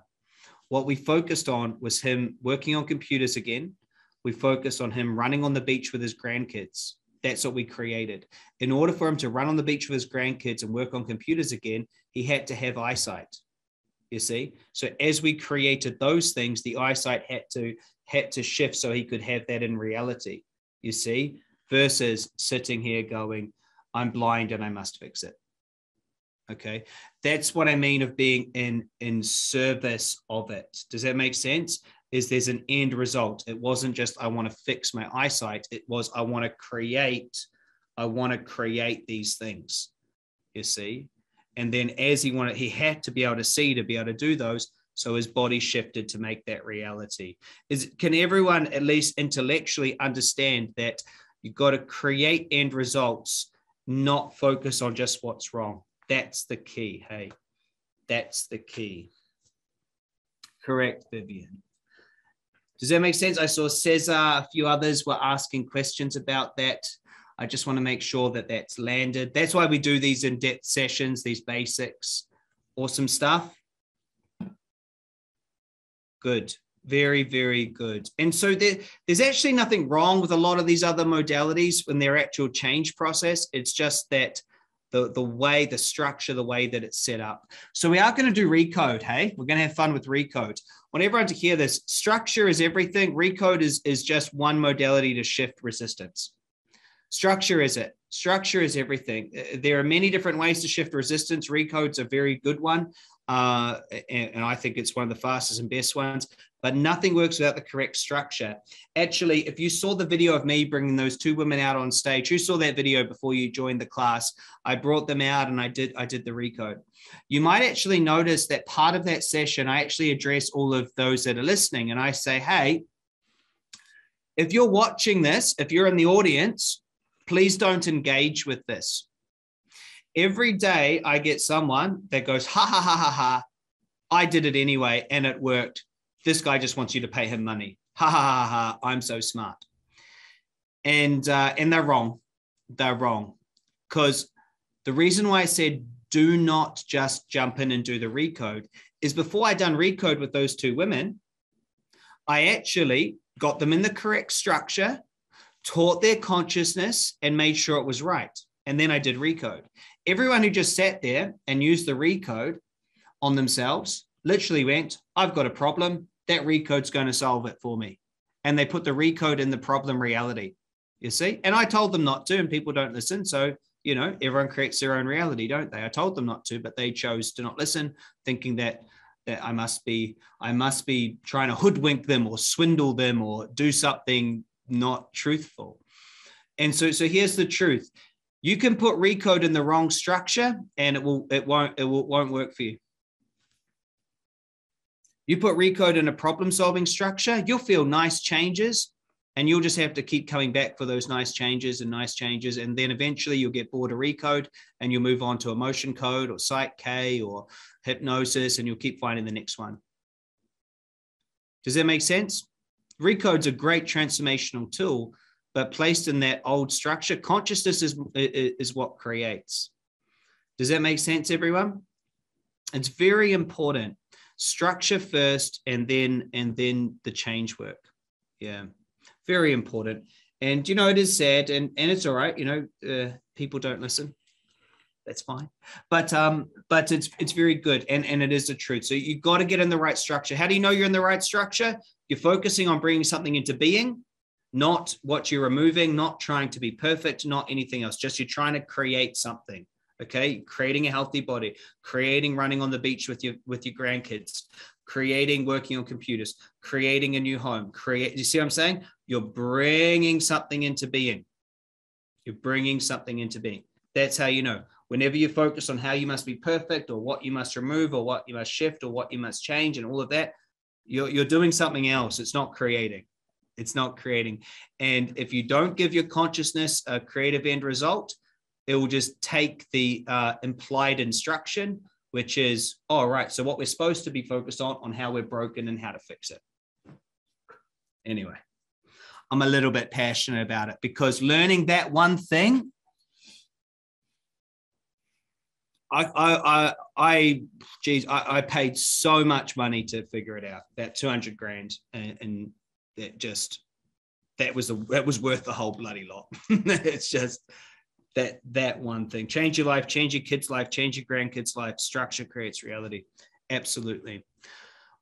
What we focused on was him working on computers again. We focused on him running on the beach with his grandkids. That's what we created. In order for him to run on the beach with his grandkids and work on computers again, he had to have eyesight you see so as we created those things the eyesight had to had to shift so he could have that in reality you see versus sitting here going i'm blind and i must fix it. Okay? That's what i mean of being in in service of it. Does that make sense? Is there's an end result. It wasn't just i want to fix my eyesight. It was i want to create i want to create these things you see? And then as he wanted, he had to be able to see to be able to do those. So his body shifted to make that reality. Is can everyone at least intellectually understand that you've got to create end results, not focus on just what's wrong? That's the key. Hey, that's the key. Correct, Vivian. Does that make sense? I saw Cesar, a few others were asking questions about that. I just want to make sure that that's landed. That's why we do these in depth sessions, these basics. Awesome stuff. Good. Very, very good. And so there, there's actually nothing wrong with a lot of these other modalities in their actual change process. It's just that the, the way, the structure, the way that it's set up. So we are going to do recode. Hey, we're going to have fun with recode. I want everyone to hear this. Structure is everything. Recode is, is just one modality to shift resistance. Structure is it. Structure is everything. Uh, there are many different ways to shift resistance. Recode's a very good one. Uh, and, and, I think it's one of the fastest and best ones. But nothing works without the correct structure. Actually, if you saw the video of me bringing those two women out on stage, who saw that video before you joined the class? I brought them out and I did I did the recode. You might actually notice that part of that session, I actually address all of those that are listening, and I say, hey, if you're watching this, if you're in the audience, Please don't engage with this. Every day I get someone that goes, ha ha ha ha ha, I did it anyway and it worked. This guy just wants you to pay him money. Ha ha ha ha, I'm so smart. And uh, and they're wrong. They're wrong. Because the reason why I said do not just jump in and do the recode is before I done recode with those two women, I actually got them in the correct structure taught their consciousness and made sure it was right. And then I did recode. Everyone who just sat there and used the recode on themselves literally went, I've got a problem. That recode's going to solve it for me. And they put the recode in the problem reality, you see? And I told them not to, and people don't listen. So, you know, everyone creates their own reality, don't they? I told them not to, but they chose to not listen, thinking that that I must be I must be trying to hoodwink them or swindle them or do something not truthful. And so, so here's the truth. You can put recode in the wrong structure and it will, it won't, it will, won't work for you. You put recode in a problem solving structure, you'll feel nice changes and you'll just have to keep coming back for those nice changes and nice changes. And then eventually you'll get bored of recode and you'll move on to emotion code or psych K or hypnosis and you'll keep finding the next one. Does that make sense? Recode's a great transformational tool, but placed in that old structure, consciousness is, is what creates. Does that make sense, everyone? It's very important. Structure first, and then and then the change work. Yeah, very important. And you know, it is sad, and and it's all right. You know, uh, people don't listen that's fine. But um, but it's it's very good and and it is the truth. So you've got to get in the right structure. How do you know you're in the right structure? You're focusing on bringing something into being, not what you're removing, not trying to be perfect, not anything else. Just you're trying to create something. Okay, creating a healthy body, creating running on the beach with your with your grandkids, creating, working on computers, creating a new home, create. You see what I'm saying? You're bringing something into being. You're bringing something into being. That's how you know. Whenever you focus on how you must be perfect or what you must remove or what you must shift or what you must change and all of that, you're, you're doing something else. It's not creating. It's not creating. And if you don't give your consciousness a creative end result, it will just take the uh, implied instruction, which is, all oh, right, so what we're supposed to be focused on, on how we're broken and how to fix it. Anyway, I'm a little bit passionate about it because learning that one thing, I, I, I, I geez, I, I paid so much money to figure it out, that 200 grand. And, and that just, that was, a, that was worth the whole bloody lot. it's just, that that one thing. Change your life change your kids life change your grandkids life. Structure creates reality. Absolutely.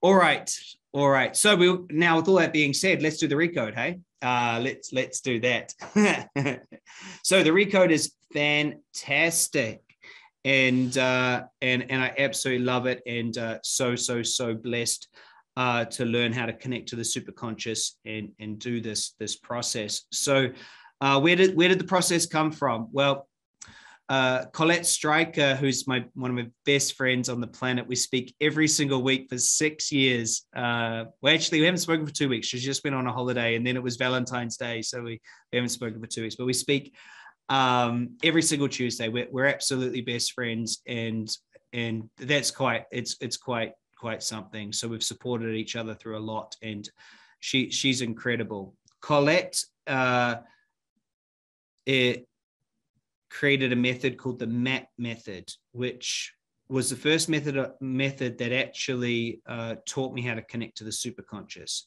All right. All right. So we now with all that being said let's do the recode hey? Uh let's let's do that. So the recode is fantastic. And uh and and i absolutely love it. And uh so so so blessed uh to learn how to connect to the superconscious and and do this this process. So uh, where did where did the process come from? Well, uh, Colette Streicher, who's my one of my best friends on the planet, we speak every single week for six years. Uh, well, actually, we haven't spoken for two weeks. She's just been on a holiday, and then it was Valentine's Day, so we, we haven't spoken for two weeks. But we speak um, every single Tuesday. We're, we're absolutely best friends, and and that's quite it's it's quite quite something. So we've supported each other through a lot, and she she's incredible. Colette. Uh, it created a method called the MAP method, which was the first method method that actually uh, taught me how to connect to the superconscious.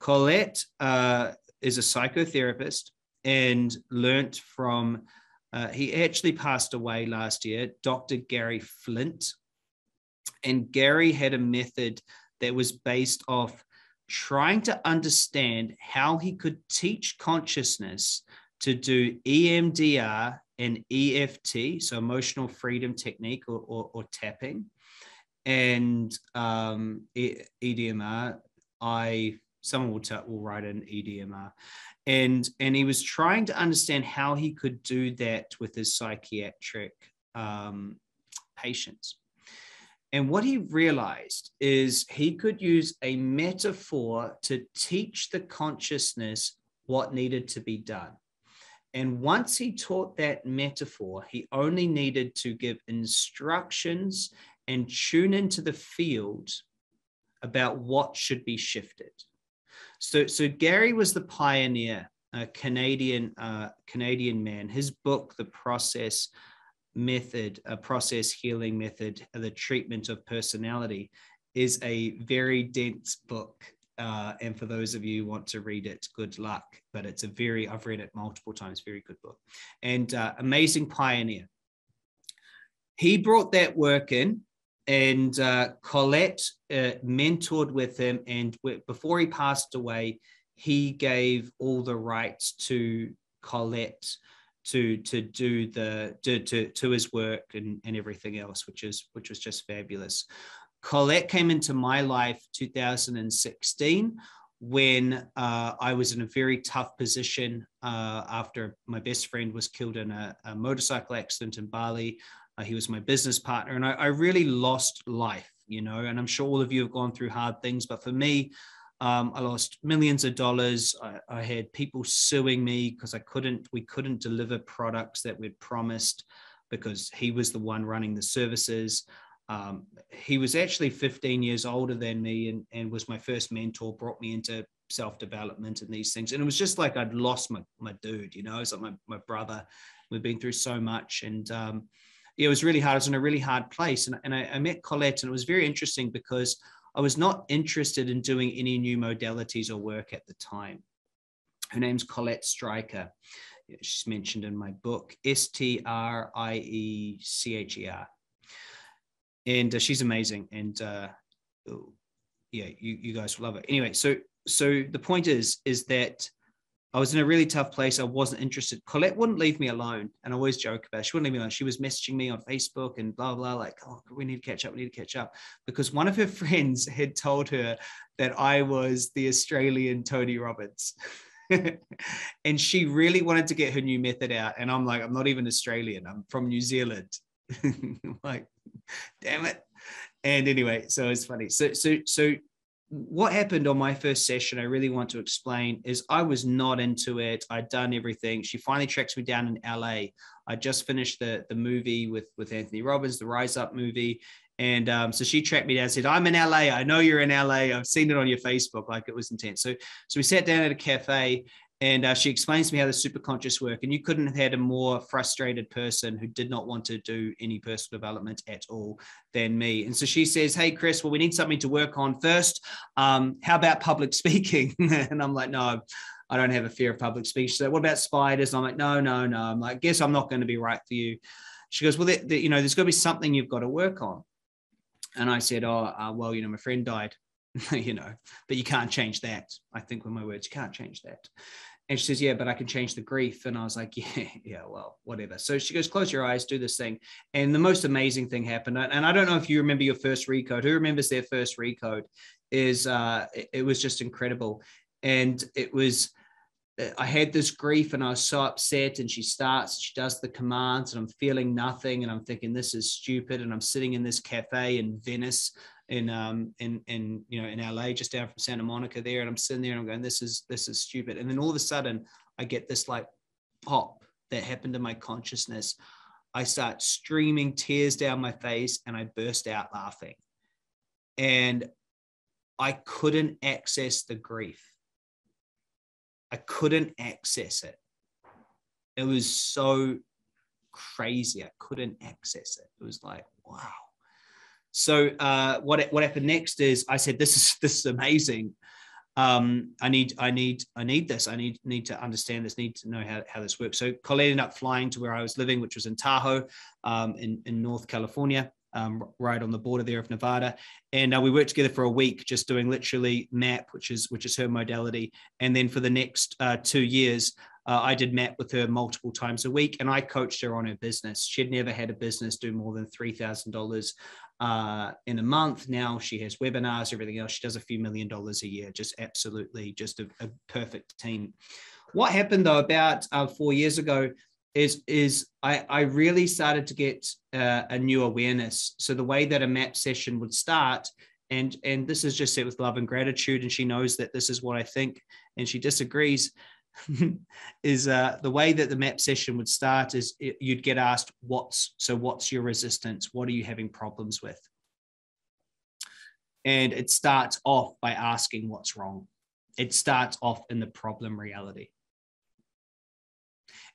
Colette uh, is a psychotherapist and learnt from. Uh, he actually passed away last year, Dr. Gary Flint, and Gary had a method that was based off trying to understand how he could teach consciousness to do EMDR and EFT, so emotional freedom technique or, or, or tapping, and um, EDMR. I someone will, t- will write an EDMR, and and he was trying to understand how he could do that with his psychiatric um, patients. And what he realized is he could use a metaphor to teach the consciousness what needed to be done. And once he taught that metaphor, he only needed to give instructions and tune into the field about what should be shifted. So, so Gary was the pioneer, a Canadian uh, Canadian man. His book, The Process Method, a process healing method, the treatment of personality, is a very dense book. Uh, and for those of you who want to read it, good luck. But it's a very, I've read it multiple times, very good book. And uh, amazing pioneer. He brought that work in, and uh, Colette uh, mentored with him. And before he passed away, he gave all the rights to Colette to to do the to to, to his work and, and everything else, which is which was just fabulous. Colette came into my life 2016 when uh, I was in a very tough position uh, after my best friend was killed in a, a motorcycle accident in Bali. Uh, he was my business partner, and I, I, really lost life, you know. And I'm sure all of you have gone through hard things, but for me, um, I lost millions of dollars. I, I had people suing me because I couldn't, we couldn't deliver products that we'd promised because he was the one running the services. Um, he was actually 15 years older than me and, and was my first mentor, brought me into self development and these things. And it was just like I'd lost my, my dude, you know, it's like my, my brother. We've been through so much. And um, it was really hard. I was in a really hard place. And, and I, I met Colette, and it was very interesting because I was not interested in doing any new modalities or work at the time. Her name's Colette Streicher. She's mentioned in my book, S T R I E C H E R and uh, she's amazing. And uh, yeah, you, you guys will love it. Anyway, so so the point is is that I was in a really tough place. I wasn't interested. Colette wouldn't leave me alone. And I always joke about it. She wouldn't leave me alone. She was messaging me on Facebook and blah, blah, like, oh, we need to catch up. We need to catch up. Because one of her friends had told her that I was the Australian Tony Robbins. and she really wanted to get her new method out. And I'm like, I'm not even Australian. I'm from New Zealand. like, damn it. And anyway, so it's funny. So, so, so what happened on my first session, I really want to explain, is I was not into it. I'd done everything. She finally tracks me down in LA. I just finished the, the movie with, with Anthony Robbins, the Rise Up movie. And um, so she tracked me down and said, I'm in LA. I know you're in LA. I've seen it on your Facebook. Like it was intense. So, so we sat down at a cafe and uh, she explains to me how the superconscious work. And you couldn't have had a more frustrated person who did not want to do any personal development at all than me. And so she says, Hey, Chris, well, we need something to work on first. Um, how about public speaking? and I'm like, No, I don't have a fear of public speech. So what about spiders? I'm like, No, no, no. I'm like, guess I'm not going to be right for you. She goes, Well, you know, there's got to be something you've got to work on. And I said, Oh, uh, well, you know, my friend died. you know, but you can't change that. I think with my words, you can't change that. And she says, Yeah, but I can change the grief. And I was like, Yeah, yeah, well, whatever. So she goes, Close your eyes, do this thing. And the most amazing thing happened. And I don't know if you remember your first recode. Who remembers their first recode? Is uh, it was just incredible. And it was, I had this grief and I was so upset. And she starts, she does the commands, and I'm feeling nothing. And I'm thinking, This is stupid. And I'm sitting in this cafe in Venice in um in in you know in LA just down from Santa Monica there and I'm sitting there and I'm going this is this is stupid. And then all of a sudden I get this like pop that happened in my consciousness. I start streaming tears down my face and I burst out laughing. And I couldn't access the grief. I couldn't access it. It was so crazy. I couldn't access it. It was like wow so uh, what what happened next is I said, "This is this is amazing. Um, I need I need I need this. I need need to understand this. Need to know how, how this works." So Colette ended up flying to where I was living, which was in Tahoe, um, in in North California. Um, right on the border there of Nevada, and uh, we worked together for a week, just doing literally MAP, which is which is her modality, and then for the next uh, two years, uh, I did MAP with her multiple times a week, and I coached her on her business. She'd never had a business do more than three thousand dollars uh, in a month. Now she has webinars, everything else. She does a few million dollars a year. Just absolutely, just a, a perfect team. What happened though about uh, four years ago is is I, I really started to get uh, a new awareness. So the way that a map session would start, and and this is just set with love and gratitude, and she knows that this is what I think, and she disagrees. is uh, the way that the map session would start is it, you'd get asked what's so what's your resistance? What are you having problems with? And it starts off by asking what's wrong. It starts off in the problem reality.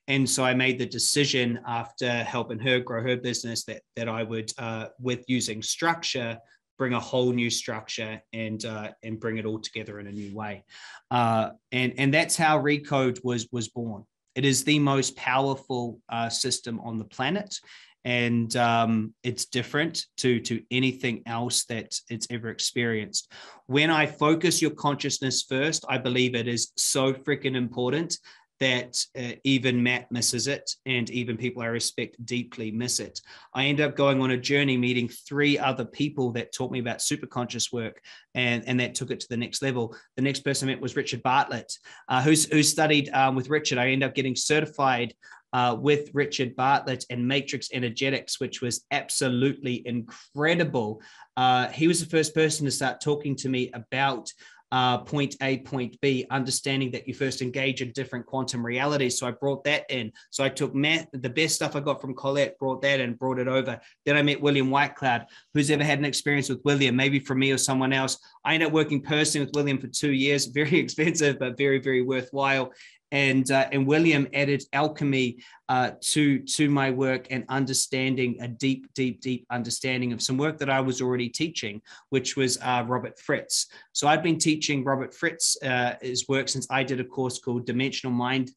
And so I made the decision after helping her grow her business that that I would, uh, with using structure, bring a whole new structure and uh, and bring it all together in a new way. Uh, and and that's how Recode was was born. It is the most powerful uh, system on the planet, and um, it's different to to anything else that it's ever experienced. When I focus your consciousness first, I believe it is so freaking important that uh, even Matt misses it, and even people I respect deeply miss it. I end up going on a journey, meeting three other people that taught me about superconscious work, and, and that took it to the next level. The next person I met was Richard Bartlett, uh, who's, who studied um, with Richard. I ended up getting certified uh, with Richard Bartlett and Matrix Energetics, which was absolutely incredible. Uh, he was the first person to start talking to me about uh, point A, point B, understanding that you first engage in different quantum realities. So I brought that in. So I took MAP, the best stuff I got from Colette, brought that and brought it over. Then I met William Whitecloud. Who's ever had an experience with William, maybe from me or someone else? I ended up working personally with William for two years, very expensive, but very, very worthwhile and uh, and William added alchemy uh, to to my work and understanding a deep, deep, deep understanding of some work that I was already teaching, which was uh, Robert Fritz. So I've been teaching Robert Fritz uh, his work since I did a course called Dimensional Mind.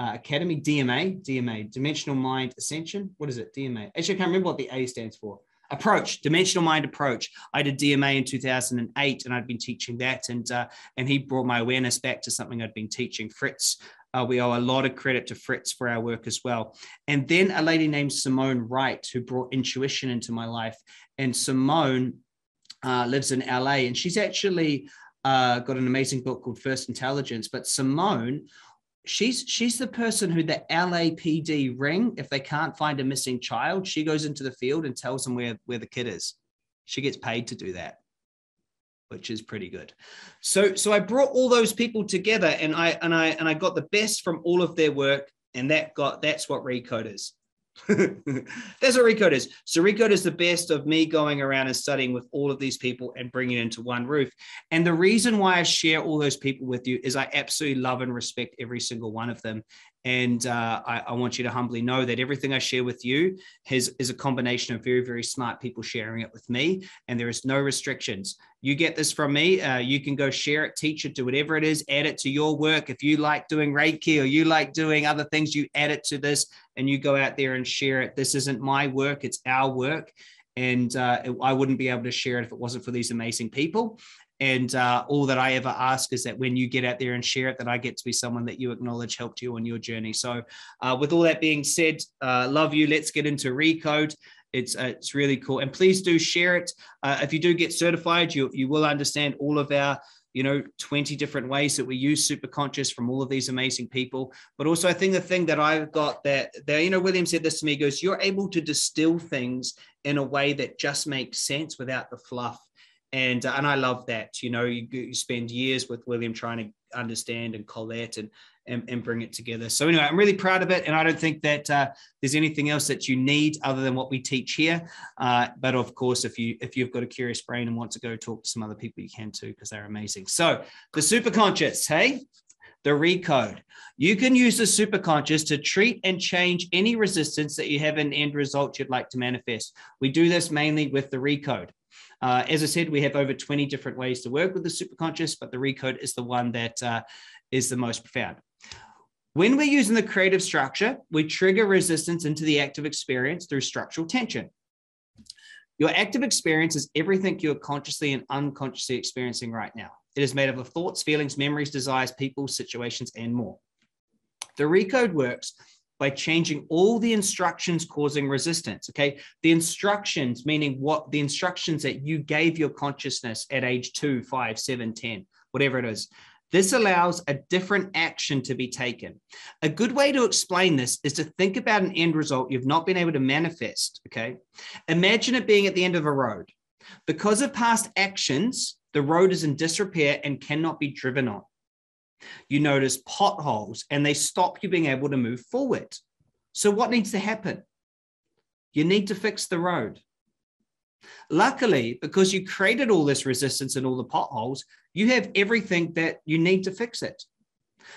Uh, Academy DMA, DMA, Dimensional Mind Ascension. What is it? DMA. Actually, I can't remember what the A stands for approach dimensional mind approach i did dma in 2008 and i'd been teaching that and uh, and he brought my awareness back to something i'd been teaching fritz Uh, we owe a lot of credit to Fritz for our work as well. And then a lady named Simone Wright, who brought intuition into my life. And Simone uh, lives in LA, and she's actually uh, got an amazing book called First Intelligence. But Simone, she's she's the person who the LAPD ring if they can't find a missing child. She goes into the field and tells them where where the kid is. She gets paid to do that which is pretty good. So so I brought all those people together and I and I and I got the best from all of their work and that got that's what recode is. That's what Recode is. So Recode is the best of me going around and studying with all of these people and bringing it into one roof. And the reason why I share all those people with you is I absolutely love and respect every single one of them. And uh, I, I, want you to humbly know that everything I share with you has, is a combination of very, very smart people sharing it with me. And there is no restrictions. You get this from me. Uh, you can go share it, teach it, do whatever it is, add it to your work. If you like doing Reiki or you like doing other things, you add it to this and you go out there and share it. This isn't my work, it's our work. And uh, I wouldn't be able to share it if it wasn't for these amazing people. And uh, all that I ever ask is that when you get out there and share it, that I get to be someone that you acknowledge helped you on your journey. So, uh, with all that being said, uh, love you. Let's get into Recode. It's uh, it's really cool, and please do share it. Uh, if you do get certified, you you will understand all of our you know 20 different ways that we use super conscious from all of these amazing people but also i think the thing that i've got that that you know william said this to me goes you're able to distill things in a way that just makes sense without the fluff and uh, and I love that. You know, you, you, spend years with William trying to understand and collate and, and, and bring it together. So anyway, I'm really proud of it, and I don't think that uh, there's anything else that you need other than what we teach here. Uh, but of course, if you if you've got a curious brain and want to go talk to some other people, you can too because they're amazing. So the super conscious, hey. The recode. You can use the superconscious to treat and change any resistance that you have an end result you'd like to manifest. We do this mainly with the recode. Uh, as I said, we have over 20 different ways to work with the superconscious, but the recode is the one that uh, is the most profound. When we're using the creative structure, we trigger resistance into the active experience through structural tension. Your active experience is everything you're consciously and unconsciously experiencing right now. It is made up of thoughts, feelings, memories, desires, people, situations, and more. The recode works by changing all the instructions causing resistance. Okay. The instructions, meaning what the instructions that you gave your consciousness at age two, five, seven, 10, whatever it is. This allows a different action to be taken. A good way to explain this is to think about an end result you've not been able to manifest. Okay. Imagine it being at the end of a road. Because of past actions, the road is in disrepair and cannot be driven on you notice potholes and they stop you being able to move forward. So, what needs to happen? You need to fix the road. Luckily, because you created all this resistance and all the potholes, you have everything that you need to fix it.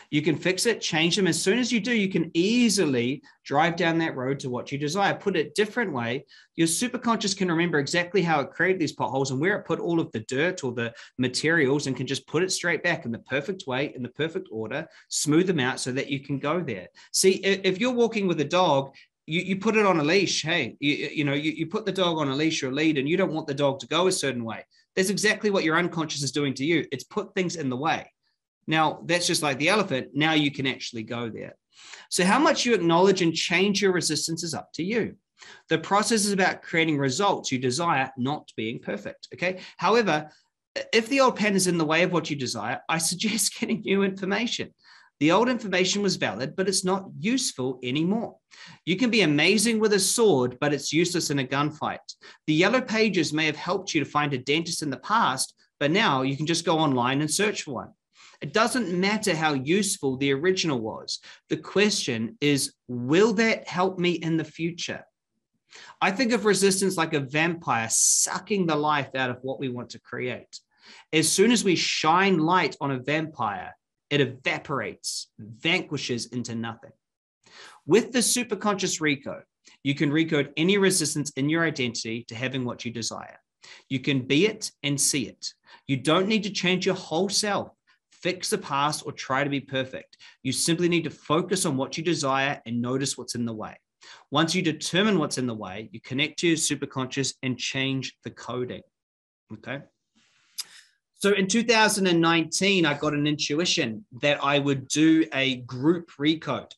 You can fix it, change them. As soon as you do, you can easily drive down that road to what you desire. Put it different way, your superconscious can remember exactly how it created these potholes and where it put all of the dirt or the materials and can just put it straight back in the perfect way, in the perfect order, smooth them out so that you can go there. See, if you're walking with a dog you, you put it on a leash. Hey, you, you know, you, you put the dog on a leash or a lead and you don't want the dog to go a certain way. That's exactly what your unconscious is doing to you. It's put things in the way. Now, that's just like the elephant. Now you can actually go there. So, how much you acknowledge and change your resistance is up to you. The process is about creating results you desire, not being perfect. Okay. However, if the old pen is in the way of what you desire, I suggest getting new information. The old information was valid, but it's not useful anymore. You can be amazing with a sword, but it's useless in a gunfight. The yellow pages may have helped you to find a dentist in the past, but now you can just go online and search for one. It doesn't matter how useful the original was. The question is, will that help me in the future? I think of resistance like a vampire sucking the life out of what we want to create. As soon as we shine light on a vampire, it evaporates, vanquishes into nothing. With the superconscious recode, you can recode any resistance in your identity to having what you desire. You can be it and see it. You don't need to change your whole self fix the past or try to be perfect. You simply need to focus on what you desire and notice what's in the way. Once you determine what's in the way, you connect to your superconscious and change the coding. Okay. So in 2019, I got an intuition that I would do a group recode.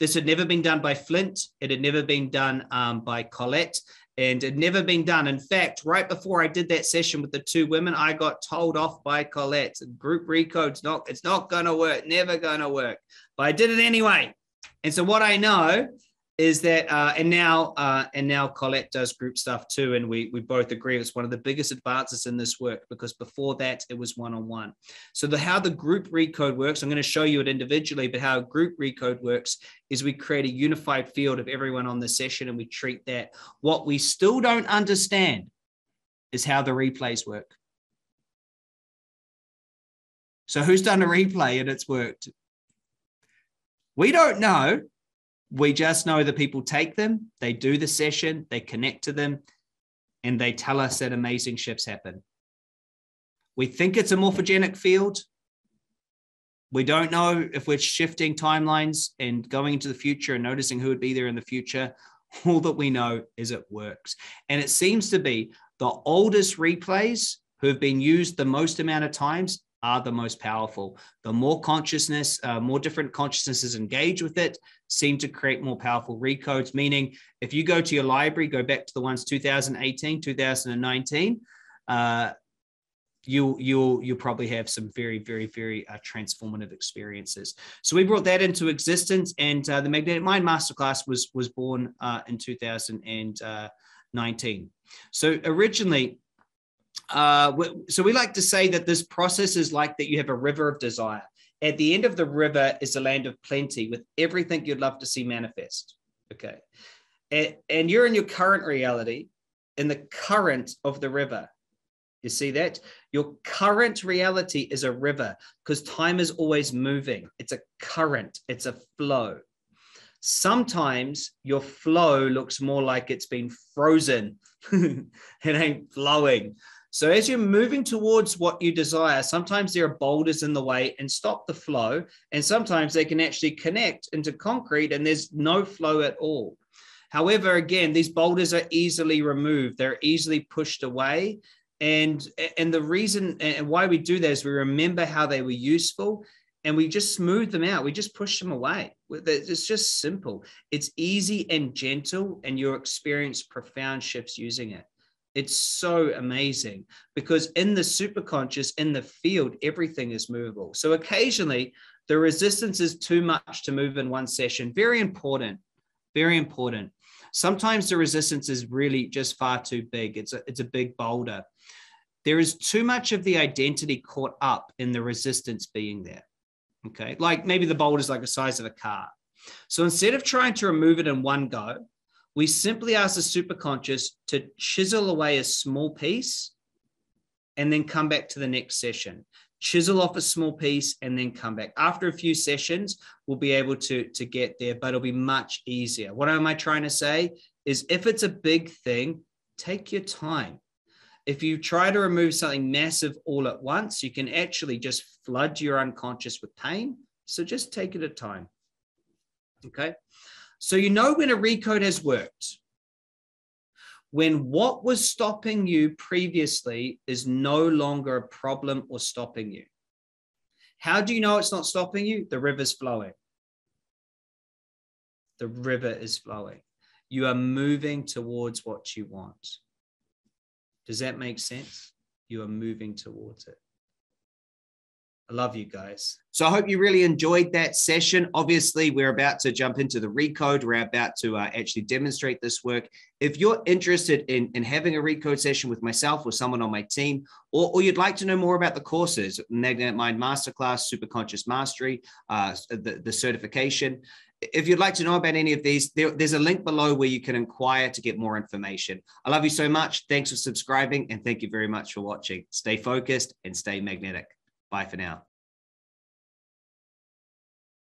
This had never been done by Flint. It had never been done um, by Colette and it never been done. In fact, right before I did that session with the two women, I got told off by Colette. Group recode's not, it's not gonna work, never gonna work. But I did it anyway. And so what I know is that uh, and now uh, and now Colette does group stuff too, and we we both agree it's one of the biggest advances in this work because before that it was one on one. So the how the group recode works, I'm going to show you it individually, but how group recode works is we create a unified field of everyone on the session and we treat that. What we still don't understand is how the replays work. So who's done a replay and it's worked? We don't know we just know that people take them, they do the session, they connect to them, and they tell us that amazing shifts happen. We think it's a morphogenic field. We don't know if we're shifting timelines and going into the future and noticing who would be there in the future. All that we know is it works. And it seems to be the oldest replays who have been used the most amount of times are the most powerful. The more consciousness, uh, more different consciousnesses engage with it, seem to create more powerful recodes. Meaning, if you go to your library, go back to the ones 2018, 2019, uh, you you'll you'll probably have some very very very uh, transformative experiences. So we brought that into existence, and uh, the Magnetic Mind Masterclass was was born uh, in 2019. So originally uh, so we like to say that this process is like that you have a river of desire. At the end of the river is a land of plenty with everything you'd love to see manifest. Okay. And, and you're in your current reality, in the current of the river. You see that? Your current reality is a river because time is always moving. It's a current, it's a flow. Sometimes your flow looks more like it's been frozen, it ain't flowing. So as you're moving towards what you desire, sometimes there are boulders in the way and stop the flow. And sometimes they can actually connect into concrete and there's no flow at all. However, again, these boulders are easily removed. They're easily pushed away. And, and the reason and why we do that is we remember how they were useful and we just smooth them out. We just push them away. It's just simple. It's easy and gentle, and you'll experience profound shifts using it. It's so amazing because in the superconscious, in the field, everything is movable. So occasionally the resistance is too much to move in one session. Very important. Very important. Sometimes the resistance is really just far too big. It's a, it's a big boulder. There is too much of the identity caught up in the resistance being there. Okay. Like maybe the boulder is like the size of a car. So instead of trying to remove it in one go, we simply ask the superconscious to chisel away a small piece and then come back to the next session. Chisel off a small piece and then come back. After a few sessions we'll be able to to get there but it'll be much easier. What am i trying to say is if it's a big thing take your time. If you try to remove something massive all at once you can actually just flood your unconscious with pain. So just take it at a time. Okay so you know when a recode has worked, when what was stopping you previously is no longer a problem or stopping you. How do you know it's not stopping you? The river's flowing. The river is flowing. You are moving towards what you want. Does that make sense? You are moving towards it. I love you guys. So I hope you really enjoyed that session. Obviously, we're about to jump into the recode. We're about to uh, actually demonstrate this work. If you're interested in, in having a recode session with myself or someone on my team, or, or you'd like to know more about the courses, Magnetic Mind Masterclass, Superconscious Mastery, uh, the, the certification, if you'd like to know about any of these, there, there's a link below where you can inquire to get more information. I love you so much. Thanks for subscribing and thank you very much for watching. Stay focused and stay magnetic. Bye for now.